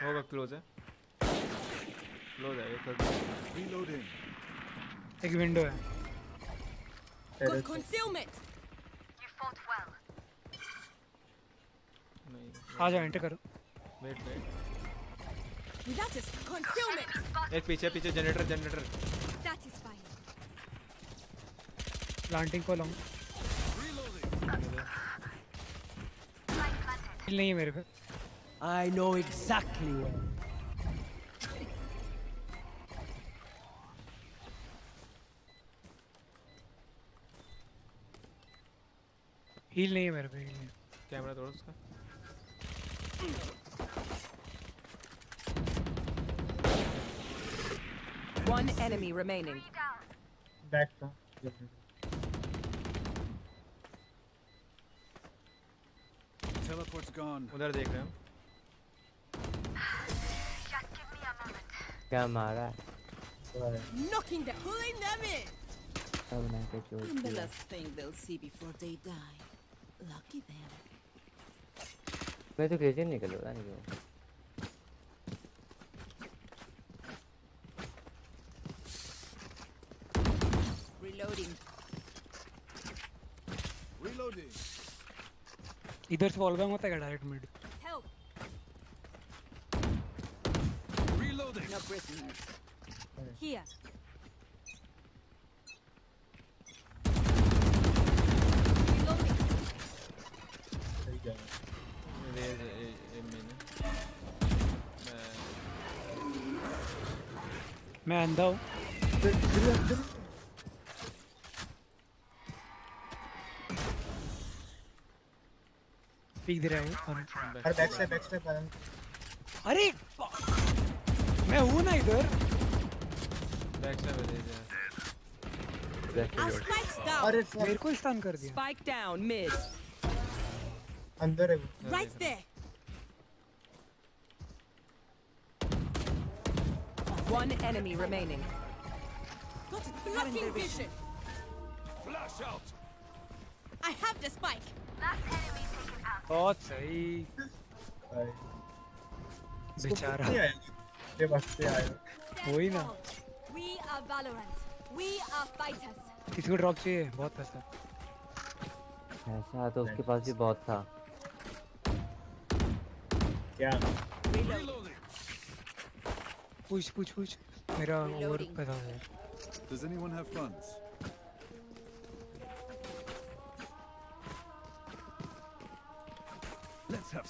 Speaker 1: होगा close है close है कर
Speaker 8: Reloading.
Speaker 5: एक window है
Speaker 7: Got concealment.
Speaker 1: नहीं
Speaker 5: आ जाओ enter करो
Speaker 1: wait wait
Speaker 7: Without us. Concealment.
Speaker 1: एक पीछे पीछे जनरेटर जनरेटर
Speaker 7: Satisfying.
Speaker 5: प्लांटिंग को लाऊं नहीं है मेरे पे
Speaker 10: I know exactly where.
Speaker 5: Heal नहीं है मेरे पे heal नहीं है।
Speaker 1: कैमरा तोड़ उसका
Speaker 2: One enemy remaining.
Speaker 9: बैक था
Speaker 8: gone.
Speaker 1: उधर देख रहे हैं हम
Speaker 6: क्या मारा
Speaker 7: Knocking them. Pulling them in.
Speaker 6: सब ना के चोट
Speaker 7: I'm the
Speaker 6: किया
Speaker 7: last thing they'll see before they die. Lucky them.
Speaker 6: मैं तो क्रेजी निकल रहा नहीं
Speaker 7: Reloading.
Speaker 5: इधर से वॉल बैंग होता है डायरेक्ट मिड
Speaker 1: मैं
Speaker 5: अंधा हूँ। पीक दे रहा हूँ और-
Speaker 9: अरे बैक स्टेप बैक स्टेप
Speaker 5: अरे मैं हूँ ना इधर
Speaker 1: बैक से भेज दिया
Speaker 7: Our spikes down.
Speaker 9: अरे
Speaker 5: मेरे को स्टन कर दिया
Speaker 2: Spike down mid.
Speaker 9: अंदर है वो
Speaker 7: Right there.
Speaker 2: One enemy remaining.
Speaker 7: Got it. Blocking vision.
Speaker 3: Flash out.
Speaker 7: I have the spike.
Speaker 5: बहुत सही बेचारा।
Speaker 9: ये पे आया
Speaker 5: वही ना
Speaker 7: We are Valorant. We are fighters.
Speaker 5: किसी को ड्रॉप चाहिए बहुत पैसा
Speaker 6: ऐसा तो उसके पास भी बहुत था
Speaker 9: क्या
Speaker 5: पूछ पूछ पूछ मेरा ओवर पैसा है
Speaker 8: Does anyone have funds?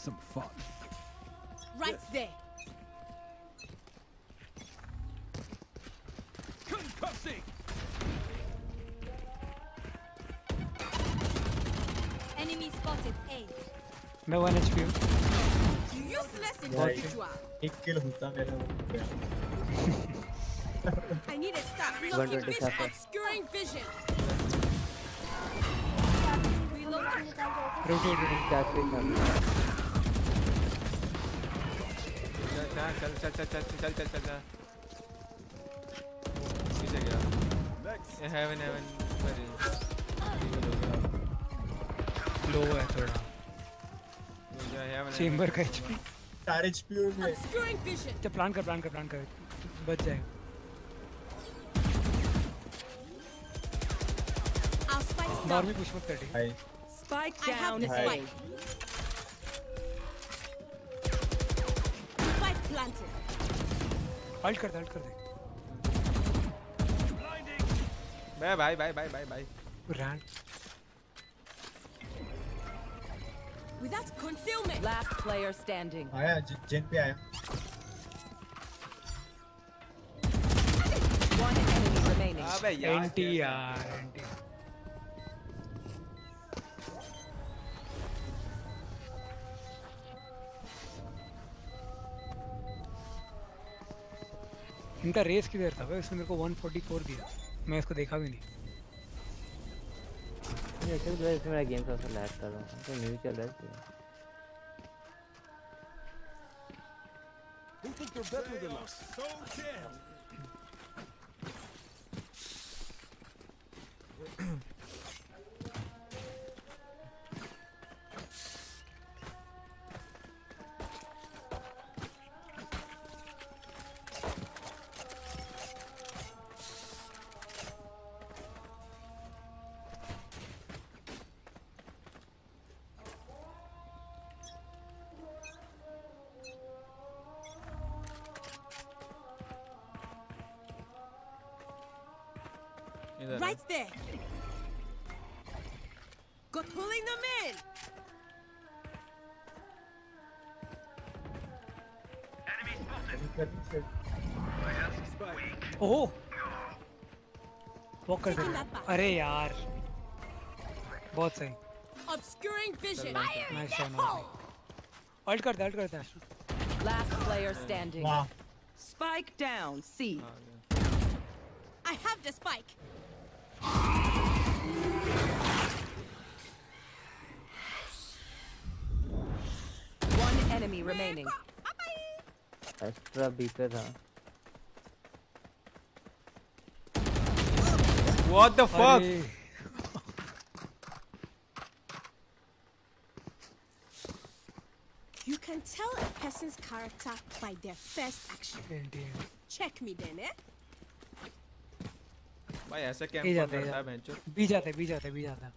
Speaker 8: some fun.
Speaker 7: Right there.
Speaker 8: Concussing!
Speaker 7: Enemy spotted A.
Speaker 5: No one HP.
Speaker 7: Useless individual.
Speaker 9: एक किल होता
Speaker 7: I need to stop blocking vision, obscuring vision.
Speaker 5: Rotate, rotate,
Speaker 6: rotate, rotate. ना
Speaker 1: चल चल चल चल चल चल चल पीछे गया। हेवन हेवन
Speaker 5: लो है थोड़ा। चेंबर का एचपी
Speaker 9: चार एचपी
Speaker 7: हो
Speaker 5: तो प्लान कर प्लान कर प्लान कर। बच जाएगा नॉर्मल पुश मत कर। ठीक
Speaker 7: स्पाइक डाउन स्पाइक
Speaker 5: हल्ट कर दे हल्ट कर दे
Speaker 1: मैं भाई भाई भाई भाई भाई
Speaker 5: रैंड
Speaker 7: Without concealment.
Speaker 2: Last player standing.
Speaker 9: आया जेन पे आया.
Speaker 2: One enemy remaining.
Speaker 1: अबे यार.
Speaker 5: NT यार. NT. इनका रेस किधर था? भाई उसने मेरे को 144 दिया। मैं इसको देखा भी नहीं।
Speaker 6: ये चल जो है इसमें मेरा गेम थोड़ा सा लैग कर रहा है। तो न्यू चल रहा है
Speaker 8: Who think they're better than us? So damn!
Speaker 7: Right there. Go pulling them in.
Speaker 5: ओह वो कर अरे यार. बहुत सही.
Speaker 7: Obscuring vision.
Speaker 5: nice shot alt करता alt करता
Speaker 2: last player standing.
Speaker 9: Wow.
Speaker 2: spike down c.
Speaker 7: I have the spike.
Speaker 2: One enemy remaining.
Speaker 6: Extra B पे
Speaker 1: What the
Speaker 5: fuck?
Speaker 7: You can tell a person's character by their first action. Check me then, eh?
Speaker 1: भाई ऐसा camp
Speaker 5: जाता है
Speaker 1: करता है बेंचो
Speaker 5: है। B जाते B जाते बी जाता।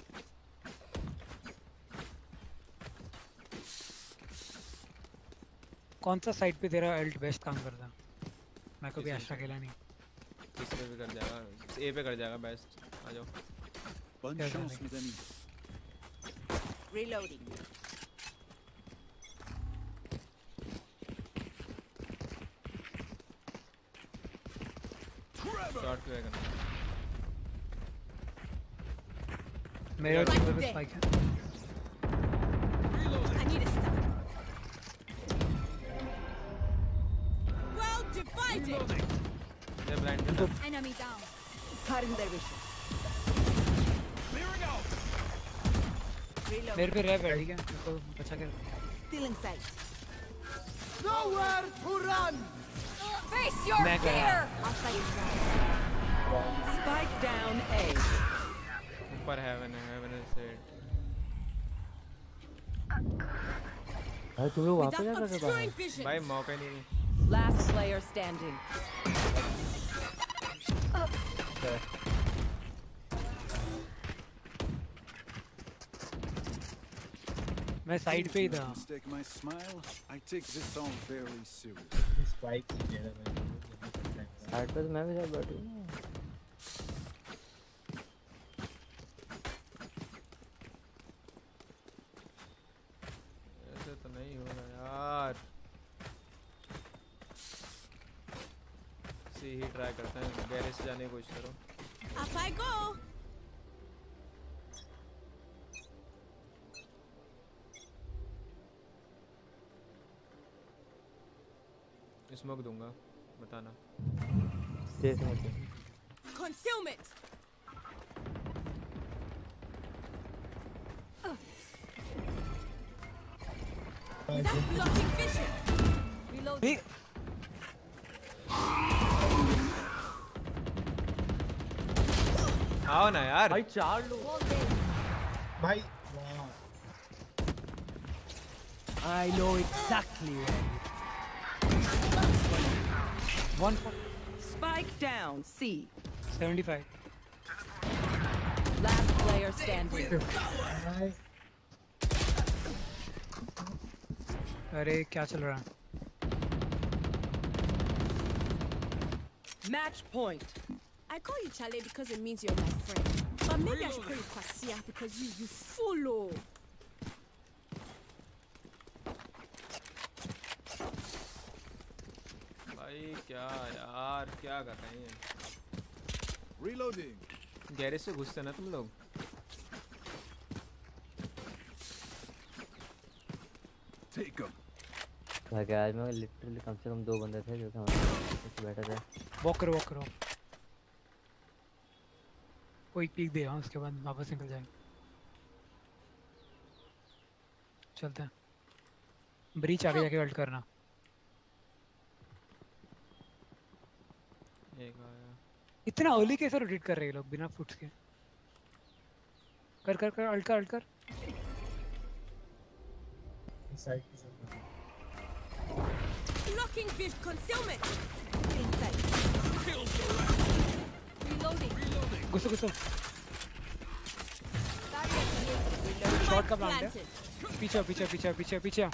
Speaker 5: कौन सा साइड पे तेरा अल्ट बेस्ट काम करता? मैं कभी आशा खेला नहीं।
Speaker 1: किस पे भी कर जाएगा। ए पे कर जाएगा बेस्ट आ जाओ।
Speaker 8: Chance,
Speaker 5: darling.
Speaker 8: mes amis.
Speaker 7: Reloading.
Speaker 1: Shot क्यों है। करना
Speaker 7: Mayo to live his
Speaker 1: bike. They're blinded.
Speaker 7: Enemy down.
Speaker 2: Cutting their vision. Clearing out.
Speaker 7: Reload.
Speaker 5: मेरे पे रैप
Speaker 7: Still in sight.
Speaker 10: Nowhere to run.
Speaker 7: Face your fear. I'll
Speaker 2: Spike down A.
Speaker 1: ऊपर है मैंने
Speaker 6: भाई तुम लोग हो
Speaker 7: obscuring
Speaker 6: बाहर?
Speaker 7: vision.
Speaker 1: भाई मौका नहीं
Speaker 2: Last player standing.
Speaker 5: मैं साइड पे ही था
Speaker 9: ही है
Speaker 6: साइड पे तो मैं भी बैठी हूँ ना।
Speaker 1: ऐसे तो नहीं होगा यार ही ट्राई करते हैं। गहरे से जाने की कोशिश करो। स्मोक दूँगा बताना।
Speaker 2: Consume
Speaker 5: it
Speaker 1: आओ ना यार
Speaker 4: भाई चार लोग
Speaker 9: भाई वाह
Speaker 10: I know exactly where
Speaker 5: one
Speaker 2: Spike down. C.
Speaker 5: Seventy five
Speaker 2: Last player standing.
Speaker 9: भाई
Speaker 5: अरे क्या चल रहा है
Speaker 2: Match point.
Speaker 7: I call you Chale because it means you're my friend. But maybe I should call you Kwasia because you you follow.
Speaker 1: भाई क्या यार क्या कर रहे हैं
Speaker 8: Reloading.
Speaker 1: गैरेज से घुसते ना तुम लोग
Speaker 8: Take 'em.
Speaker 6: भाई आज में लिटरली कम से कम दो बंदे थे जो कि हमारे बैठे थे
Speaker 5: वॉक करो वॉक करो कोई पीक दे हाँ उसके बाद वापस निकल जाएँगे। चलते हैं। ब्रीच आगे जाके अल्ट करना। इतना अर्ली कैसे रोटेट कर रहे हैं लोग बिना फुट्स के? कर कर कर अल्ट कर अल्ट कर।
Speaker 9: साइड की सब
Speaker 7: Blocking vision. Concealment. Inside. Reloading.
Speaker 5: घुसो घुसो शॉट का प्लांट है पीछे पीछे पीछे पीछे पीछे।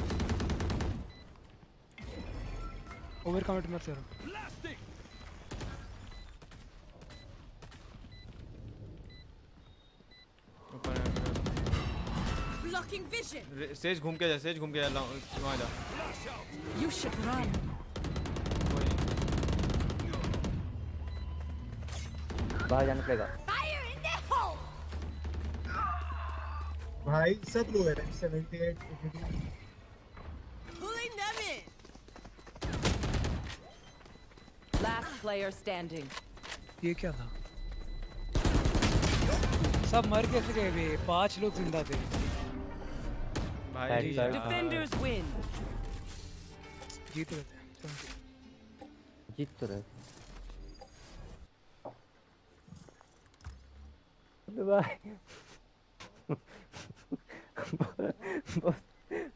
Speaker 5: ओवर कमिट मत करो
Speaker 1: है,
Speaker 7: Blocking vision.
Speaker 1: सेज घूम के जा सेज घूम के जा वहाँ जा
Speaker 2: You should run.
Speaker 6: बाहर जाना पड़ेगा
Speaker 9: भाई सब लोग है 78
Speaker 7: Pulling them in.
Speaker 2: Last player
Speaker 5: ये क्या था? सब मर कैसे गए भी? पाँच लोग ज़िंदा थे. जीत रहे थे.
Speaker 6: जीत तो रहे. भाई। बहुत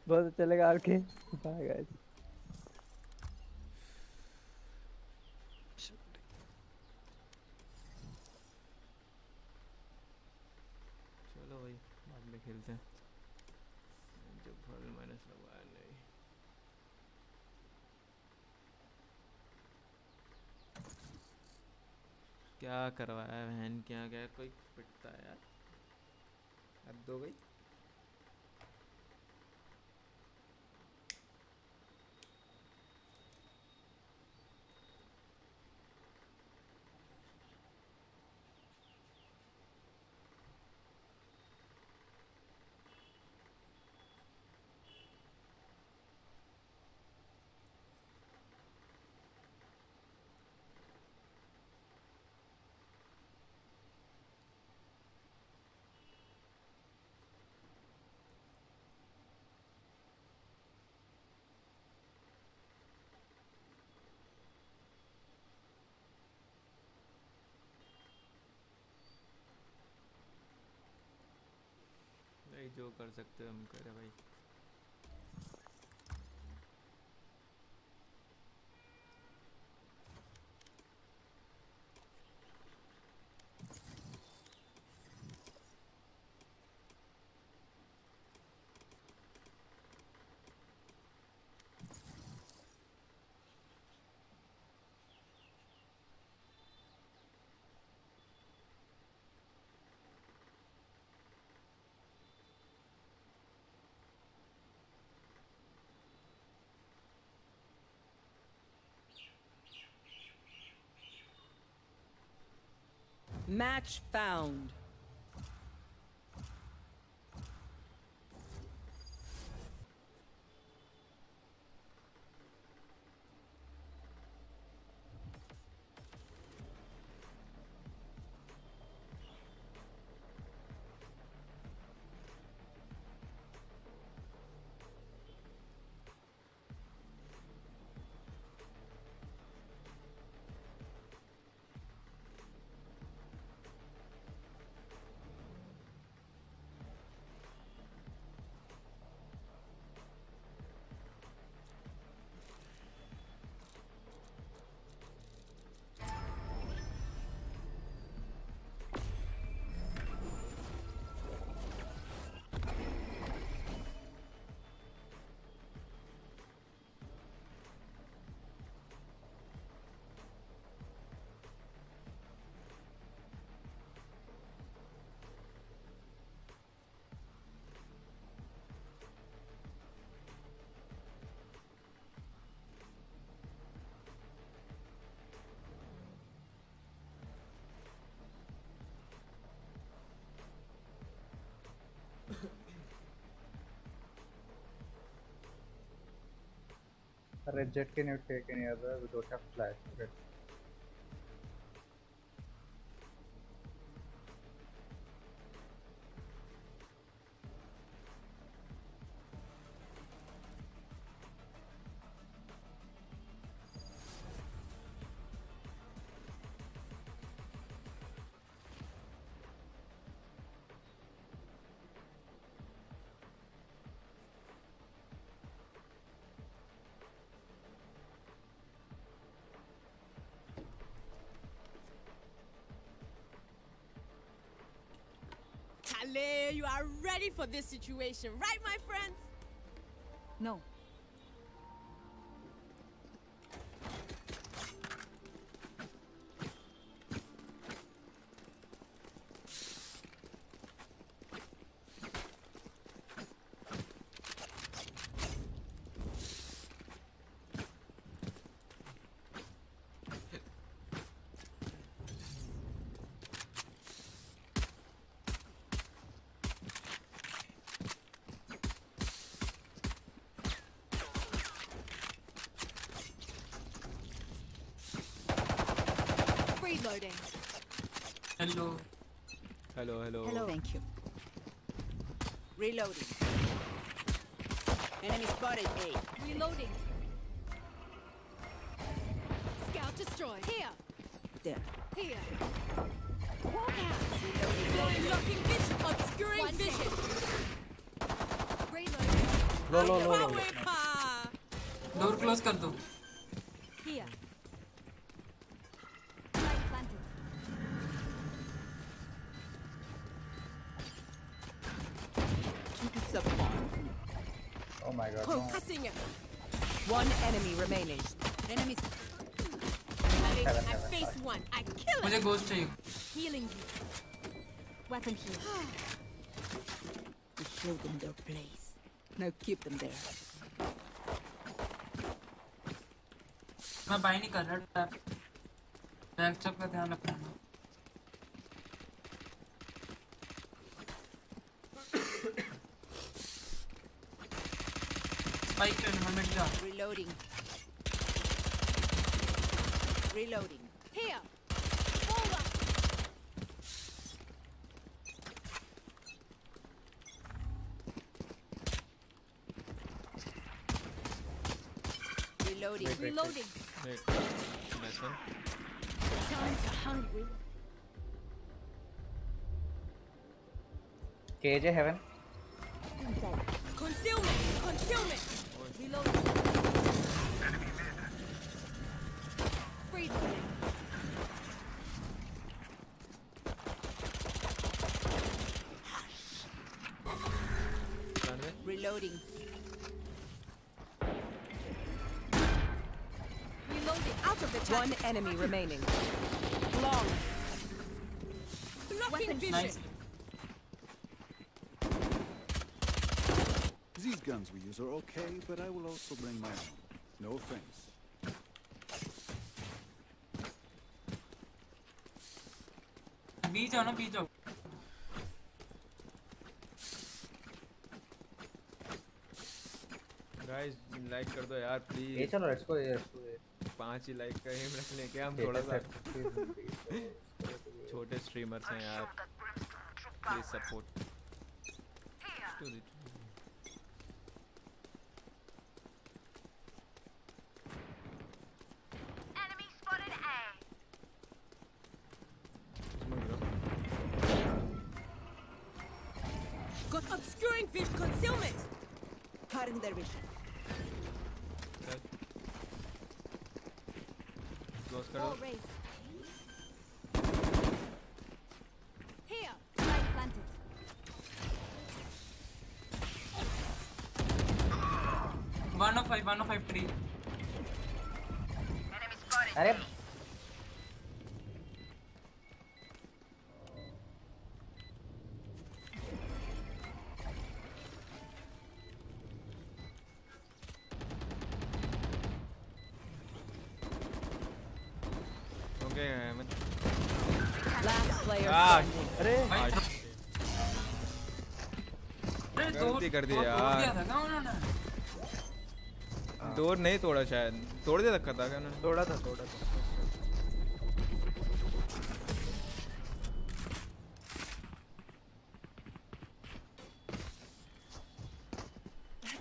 Speaker 6: बहुत अच्छा लगा आपके बाय गाइस
Speaker 1: चलो भाई बाद में खेलते हैं जो फल माइनस लगवाया नहीं क्या करवाया बहन? क्या क्या? कोई पिटता है यार। अब दो भाई नहीं जो कर सकते हो हम करें भाई।
Speaker 2: Match found.
Speaker 11: Red Jet can you take any other? Don't have flash. Red.
Speaker 12: This situation, right, my friends?
Speaker 1: Hello, hello. Hello.
Speaker 7: Thank you. Reloading. Enemy spotted A.
Speaker 12: Reloading. Scout destroyed. Here.
Speaker 7: There.
Speaker 12: Here. Walk out. Blocking vision. Obscuring vision. Reloading.
Speaker 11: Low low low low
Speaker 12: Power pa.
Speaker 13: Door close कर दो
Speaker 2: One enemy remaining.
Speaker 7: Enemies.
Speaker 12: I,
Speaker 11: Heaven,
Speaker 12: I
Speaker 11: heaven,
Speaker 12: face
Speaker 11: sorry.
Speaker 12: one. I kill
Speaker 13: मुझे
Speaker 12: it.
Speaker 13: Ghost चाहिए
Speaker 12: Healing you. Weapon here.
Speaker 7: We showed them their place. Now keep them there.
Speaker 13: मैं buy नहीं कर रहा tap back check का ध्यान रखना Spike turn, one minute.
Speaker 7: Reloading. Reloading.
Speaker 12: Here.
Speaker 7: Reloading.
Speaker 12: Reloading.
Speaker 1: Nice one.
Speaker 12: Times are hungry.
Speaker 11: KJ heaven.
Speaker 12: Concealment! Concealment! Reloading. Reloading. Out of the tank.
Speaker 2: One enemy remaining. Long.
Speaker 12: Blocking nice. vision.
Speaker 13: Nice
Speaker 8: These guns we use are okay, but I will also bring my own. No offense.
Speaker 13: बीच आओ ना बीच आओ
Speaker 1: guys like कर दो यार please
Speaker 11: ए चलो let's go let's go
Speaker 1: पांच ही like का M रख लें क्या हम
Speaker 11: ये
Speaker 1: थोड़ा सा
Speaker 11: कैसे-
Speaker 1: छोटे स्ट्रीमर्स हैं यार please support
Speaker 12: close, Here, planted.
Speaker 2: One of
Speaker 1: five,
Speaker 2: one
Speaker 1: of
Speaker 13: five,
Speaker 1: three.
Speaker 13: Enemy
Speaker 1: spotted. कर
Speaker 13: दिया
Speaker 1: यार। डोर नहीं तोड़ा शायद तोड़ दिया धक्का था क्या उन्होंने
Speaker 4: तोड़ा था तोड़ा था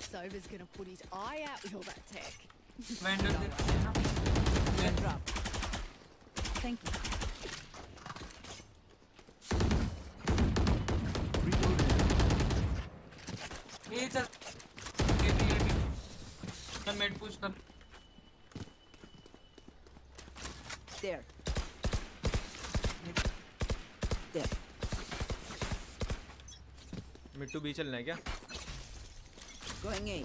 Speaker 12: Sova's gonna put his eye out with all that tech.
Speaker 13: ना
Speaker 2: Thank you.
Speaker 1: मिट्टू भी चलना है क्या?
Speaker 7: Going
Speaker 8: in.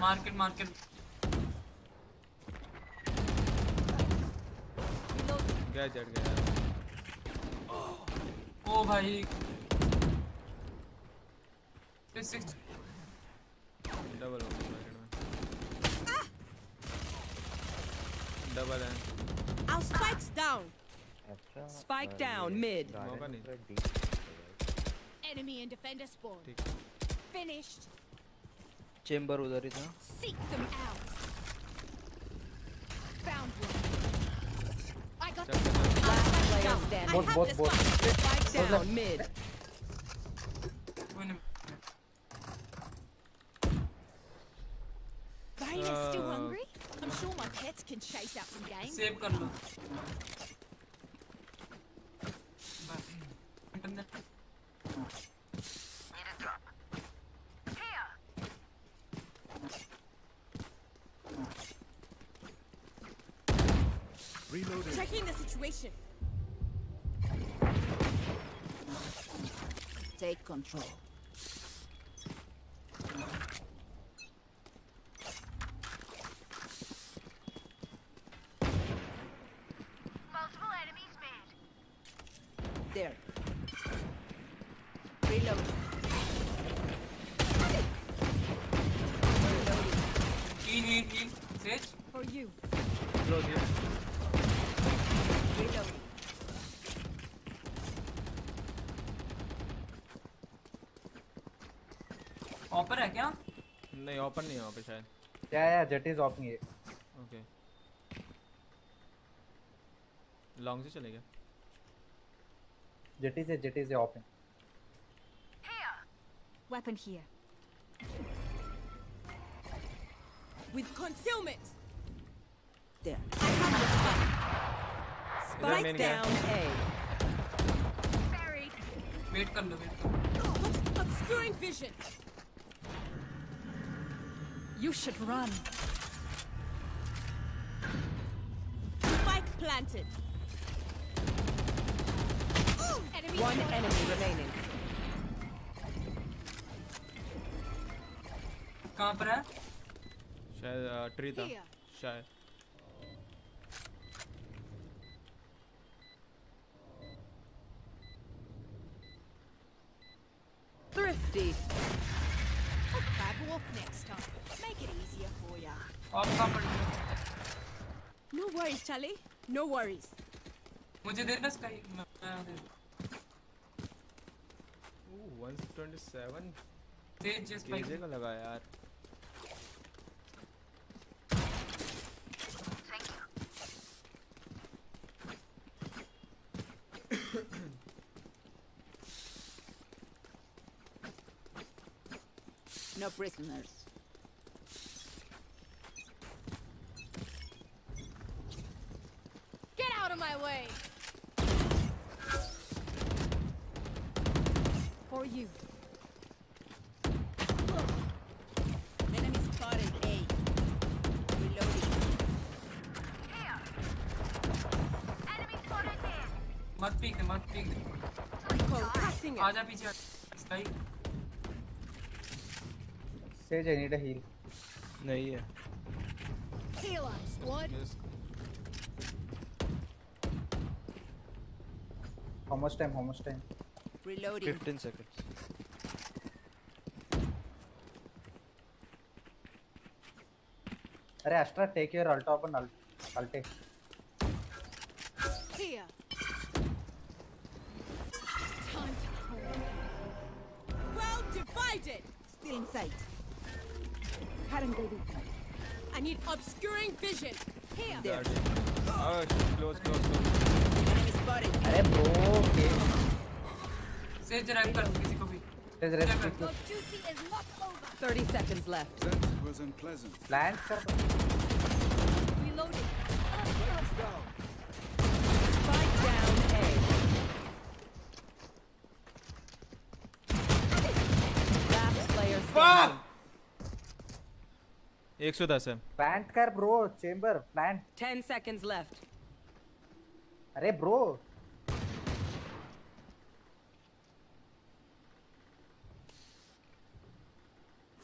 Speaker 13: मार्केट मार्केट
Speaker 1: गया चढ़ गया
Speaker 13: ओ भाई।
Speaker 2: mid.
Speaker 1: मौका नहीं
Speaker 12: Enemy and defender spawn.
Speaker 1: ठीक
Speaker 12: Finished.
Speaker 4: चेंबर उधर ही था
Speaker 12: Seek them out. Found one. I got
Speaker 1: चल
Speaker 12: the
Speaker 1: चल चल
Speaker 2: Last player
Speaker 12: I
Speaker 2: standing.
Speaker 11: Both,
Speaker 12: have
Speaker 11: both,
Speaker 12: the
Speaker 11: both.
Speaker 12: spike.
Speaker 2: Spike down mid.
Speaker 8: Reloading.
Speaker 12: Checking the situation.
Speaker 7: Take control.
Speaker 13: Open
Speaker 1: नहीं है वहाँ पे शायद
Speaker 11: या या जेट इज़ ऑफ़ ये
Speaker 1: ओके लॉन्ग से चलेगा
Speaker 11: Jett is Jett is off
Speaker 12: Weapon here. With concealment.
Speaker 7: There.
Speaker 12: I have the spike.
Speaker 2: Spike
Speaker 1: main guy.
Speaker 2: down A.
Speaker 12: Buried.
Speaker 13: Wait कर लो वेट कर लो
Speaker 12: Got obscuring vision.
Speaker 2: You should run.
Speaker 12: Spike planted. Enemy
Speaker 2: One
Speaker 12: spotted.
Speaker 2: enemy remaining.
Speaker 13: कहाँ पर है
Speaker 1: शायद tree था
Speaker 12: Here.
Speaker 1: शायद
Speaker 12: No worries.
Speaker 13: मुझे दे ना स्काई मैं मैं दे
Speaker 1: Ooh, 127
Speaker 13: तेज जस्ट भाई
Speaker 1: केजे का लगा यार
Speaker 7: No prisoners.
Speaker 13: मत पीक दे मत पीक दे. आजा पीछे Skye
Speaker 11: Sage, I need a heal.
Speaker 1: नहीं है
Speaker 12: Heal up, squad.
Speaker 11: How much time? How much time?
Speaker 7: Reloading.
Speaker 1: 15 seconds
Speaker 11: अरे Astra, take your ult open ult. Ulte.
Speaker 7: Still in sight.
Speaker 12: I need obscuring vision. Here.
Speaker 7: There.
Speaker 1: oh close close close
Speaker 7: Enemy spotted.
Speaker 11: अरे bro, game.
Speaker 13: Says rank कर किसी को भी
Speaker 11: Sage, rest
Speaker 13: Yeah,
Speaker 11: with
Speaker 12: Your duty is not over.
Speaker 2: 30 seconds left.
Speaker 8: That was unpleasant.
Speaker 11: Plant कर.
Speaker 1: 110 है
Speaker 11: Plant कर bro. Chamber. Plant.
Speaker 2: 10 seconds left.
Speaker 11: अरे bro.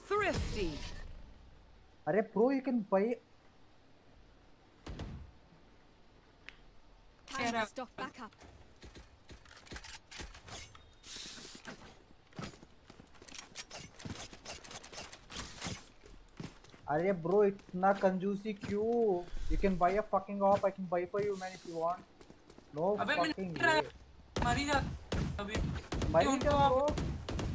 Speaker 2: Thrifty.
Speaker 11: अरे bro, you can buy.
Speaker 12: Time to stock back up.
Speaker 11: अरे bro, इतना कंजूसी क्यों? Op. I can buy for you man if you want. No
Speaker 13: अबे
Speaker 11: fucking
Speaker 13: मिल रहा
Speaker 11: way.
Speaker 13: है मर ही जा अभी
Speaker 11: भाई
Speaker 13: तो
Speaker 11: bro?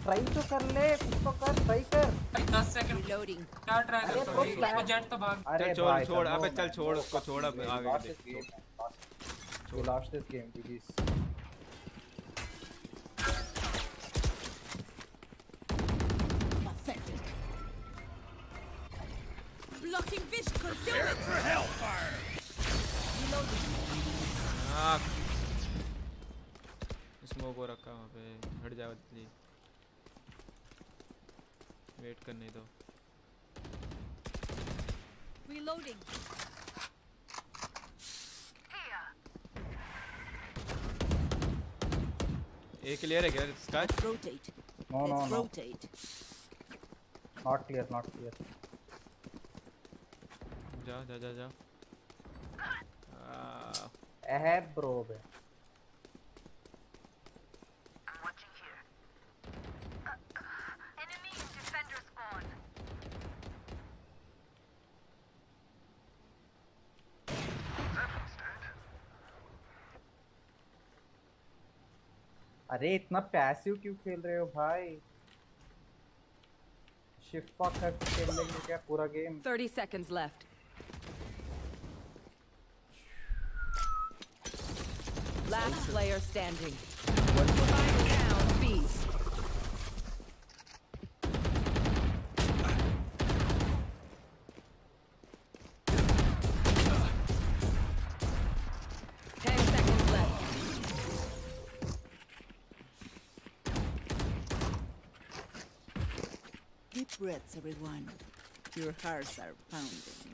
Speaker 11: Try तो कर ले. कुछ तो कर. Try कर.
Speaker 13: भाई 10 सेकंड
Speaker 7: Reloading.
Speaker 13: क्या ट्राई करता
Speaker 11: तो
Speaker 13: हूँ वो जेट तो भाग
Speaker 11: अरे
Speaker 1: चल छोड़
Speaker 11: भाई,
Speaker 1: छोड़ अबे चल छोड़ उसको छोड़ अब. आगे
Speaker 11: We lost
Speaker 1: देख
Speaker 11: this game,
Speaker 12: Blocking vision. Concealment.
Speaker 1: हाँ स्मोक हो रखा वहाँ पे हट जाओ जल्दी वेट करने दो
Speaker 12: Reloading.
Speaker 1: एक क्लियर है क्या Skoch
Speaker 7: Let's rotate.
Speaker 11: No, no,
Speaker 7: Let's
Speaker 11: no.
Speaker 7: rotate.
Speaker 11: Not clear, not clear.
Speaker 1: जा जा जा जा। आ,
Speaker 11: Eh, bro, बे. अरे इतना पैसिव क्यों खेल रहे हो भाई? शिफ्ट खेल लेंगे क्या पूरा game
Speaker 2: 30 seconds left. Last player standing. Final down B. Ten seconds left.
Speaker 7: Deep breaths, everyone. Your hearts are pounding.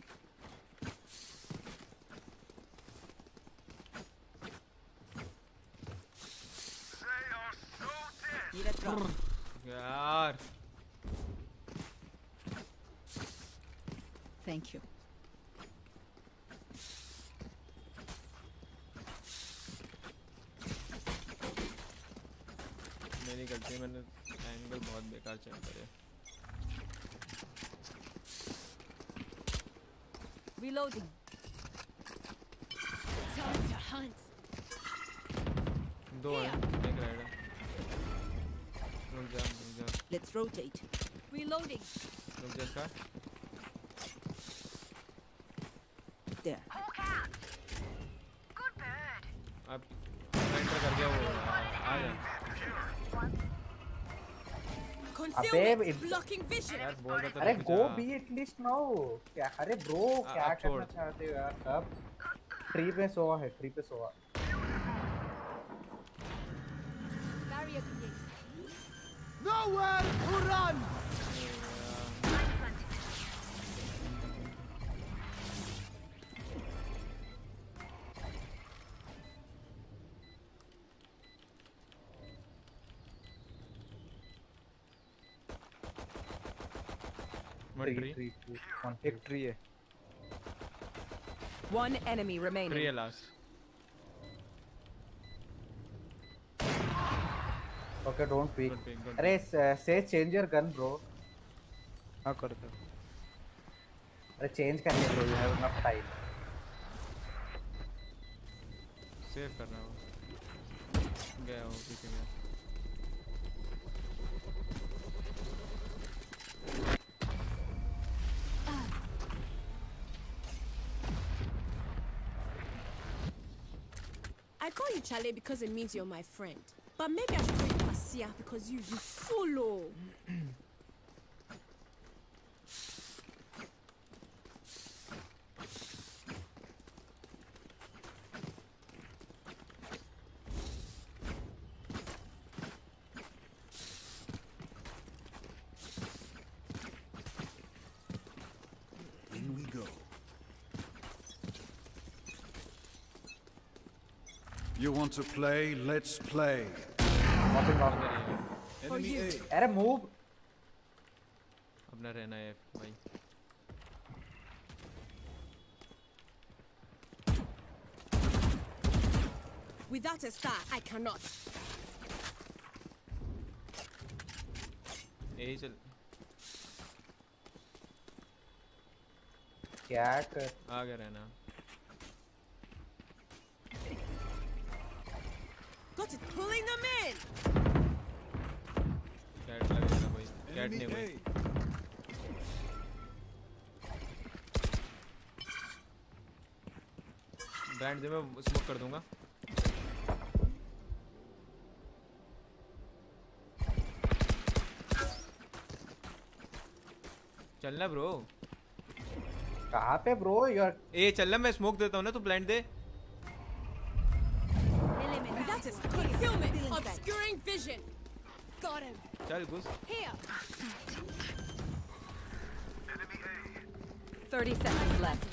Speaker 1: बहुत बेकार चेक करे
Speaker 12: Reloading. Time to hunt.
Speaker 1: दो हैं एक राइड है रुक जा रुक जा
Speaker 7: Let's rotate.
Speaker 12: Reloading.
Speaker 1: रुक जा इसका
Speaker 12: Concealment.
Speaker 1: ब्लॉकिंग था
Speaker 11: अरे गो। बी एटलीस्ट नाउ क्या अरे ब्रो क्या करना चाहते हो यार सब ट्री पे सोवा है ट्री पे
Speaker 12: Sova created.
Speaker 10: Nowhere to run!
Speaker 4: एक ट्री है।
Speaker 2: One enemy remaining.
Speaker 1: ट्री है last
Speaker 11: okay don't peek
Speaker 1: Don't peek, don't
Speaker 11: अरे से चेंज योर गन ब्रो
Speaker 4: हाँ कर दो।
Speaker 11: अरे चेंज करने bro you have enough time
Speaker 1: save कर रहा हूँ। गया वो पीछे गया
Speaker 12: call you Chale because it means you're my friend. But maybe I should call you Asia because you you follow. Oh.
Speaker 8: In we go. You want to play? Let's play.
Speaker 11: Hopping off.
Speaker 8: Enemy A.
Speaker 11: अरे move
Speaker 1: अपना रहना है भाई
Speaker 12: Without a star, I cannot.
Speaker 1: यही चल
Speaker 11: क्या कर
Speaker 1: आ गया रहना एंड दे मैं स्मोक कर दूँगा। चलना ब्रो
Speaker 11: कहाँ पे ब्रो यार
Speaker 1: ए चलना मैं स्मोक देता हूँ ना तू ब्लाइंड दे। चल घुस।
Speaker 2: 30 seconds left.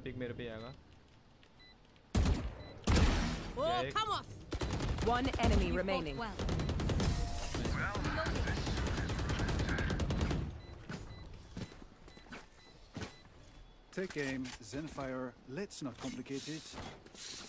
Speaker 1: पिक मेरे पे ही आएगा
Speaker 12: Oh,
Speaker 1: Yeah,
Speaker 12: come off.
Speaker 2: One enemy remaining.
Speaker 8: Take aim, Zenfire. Let's not complicate it.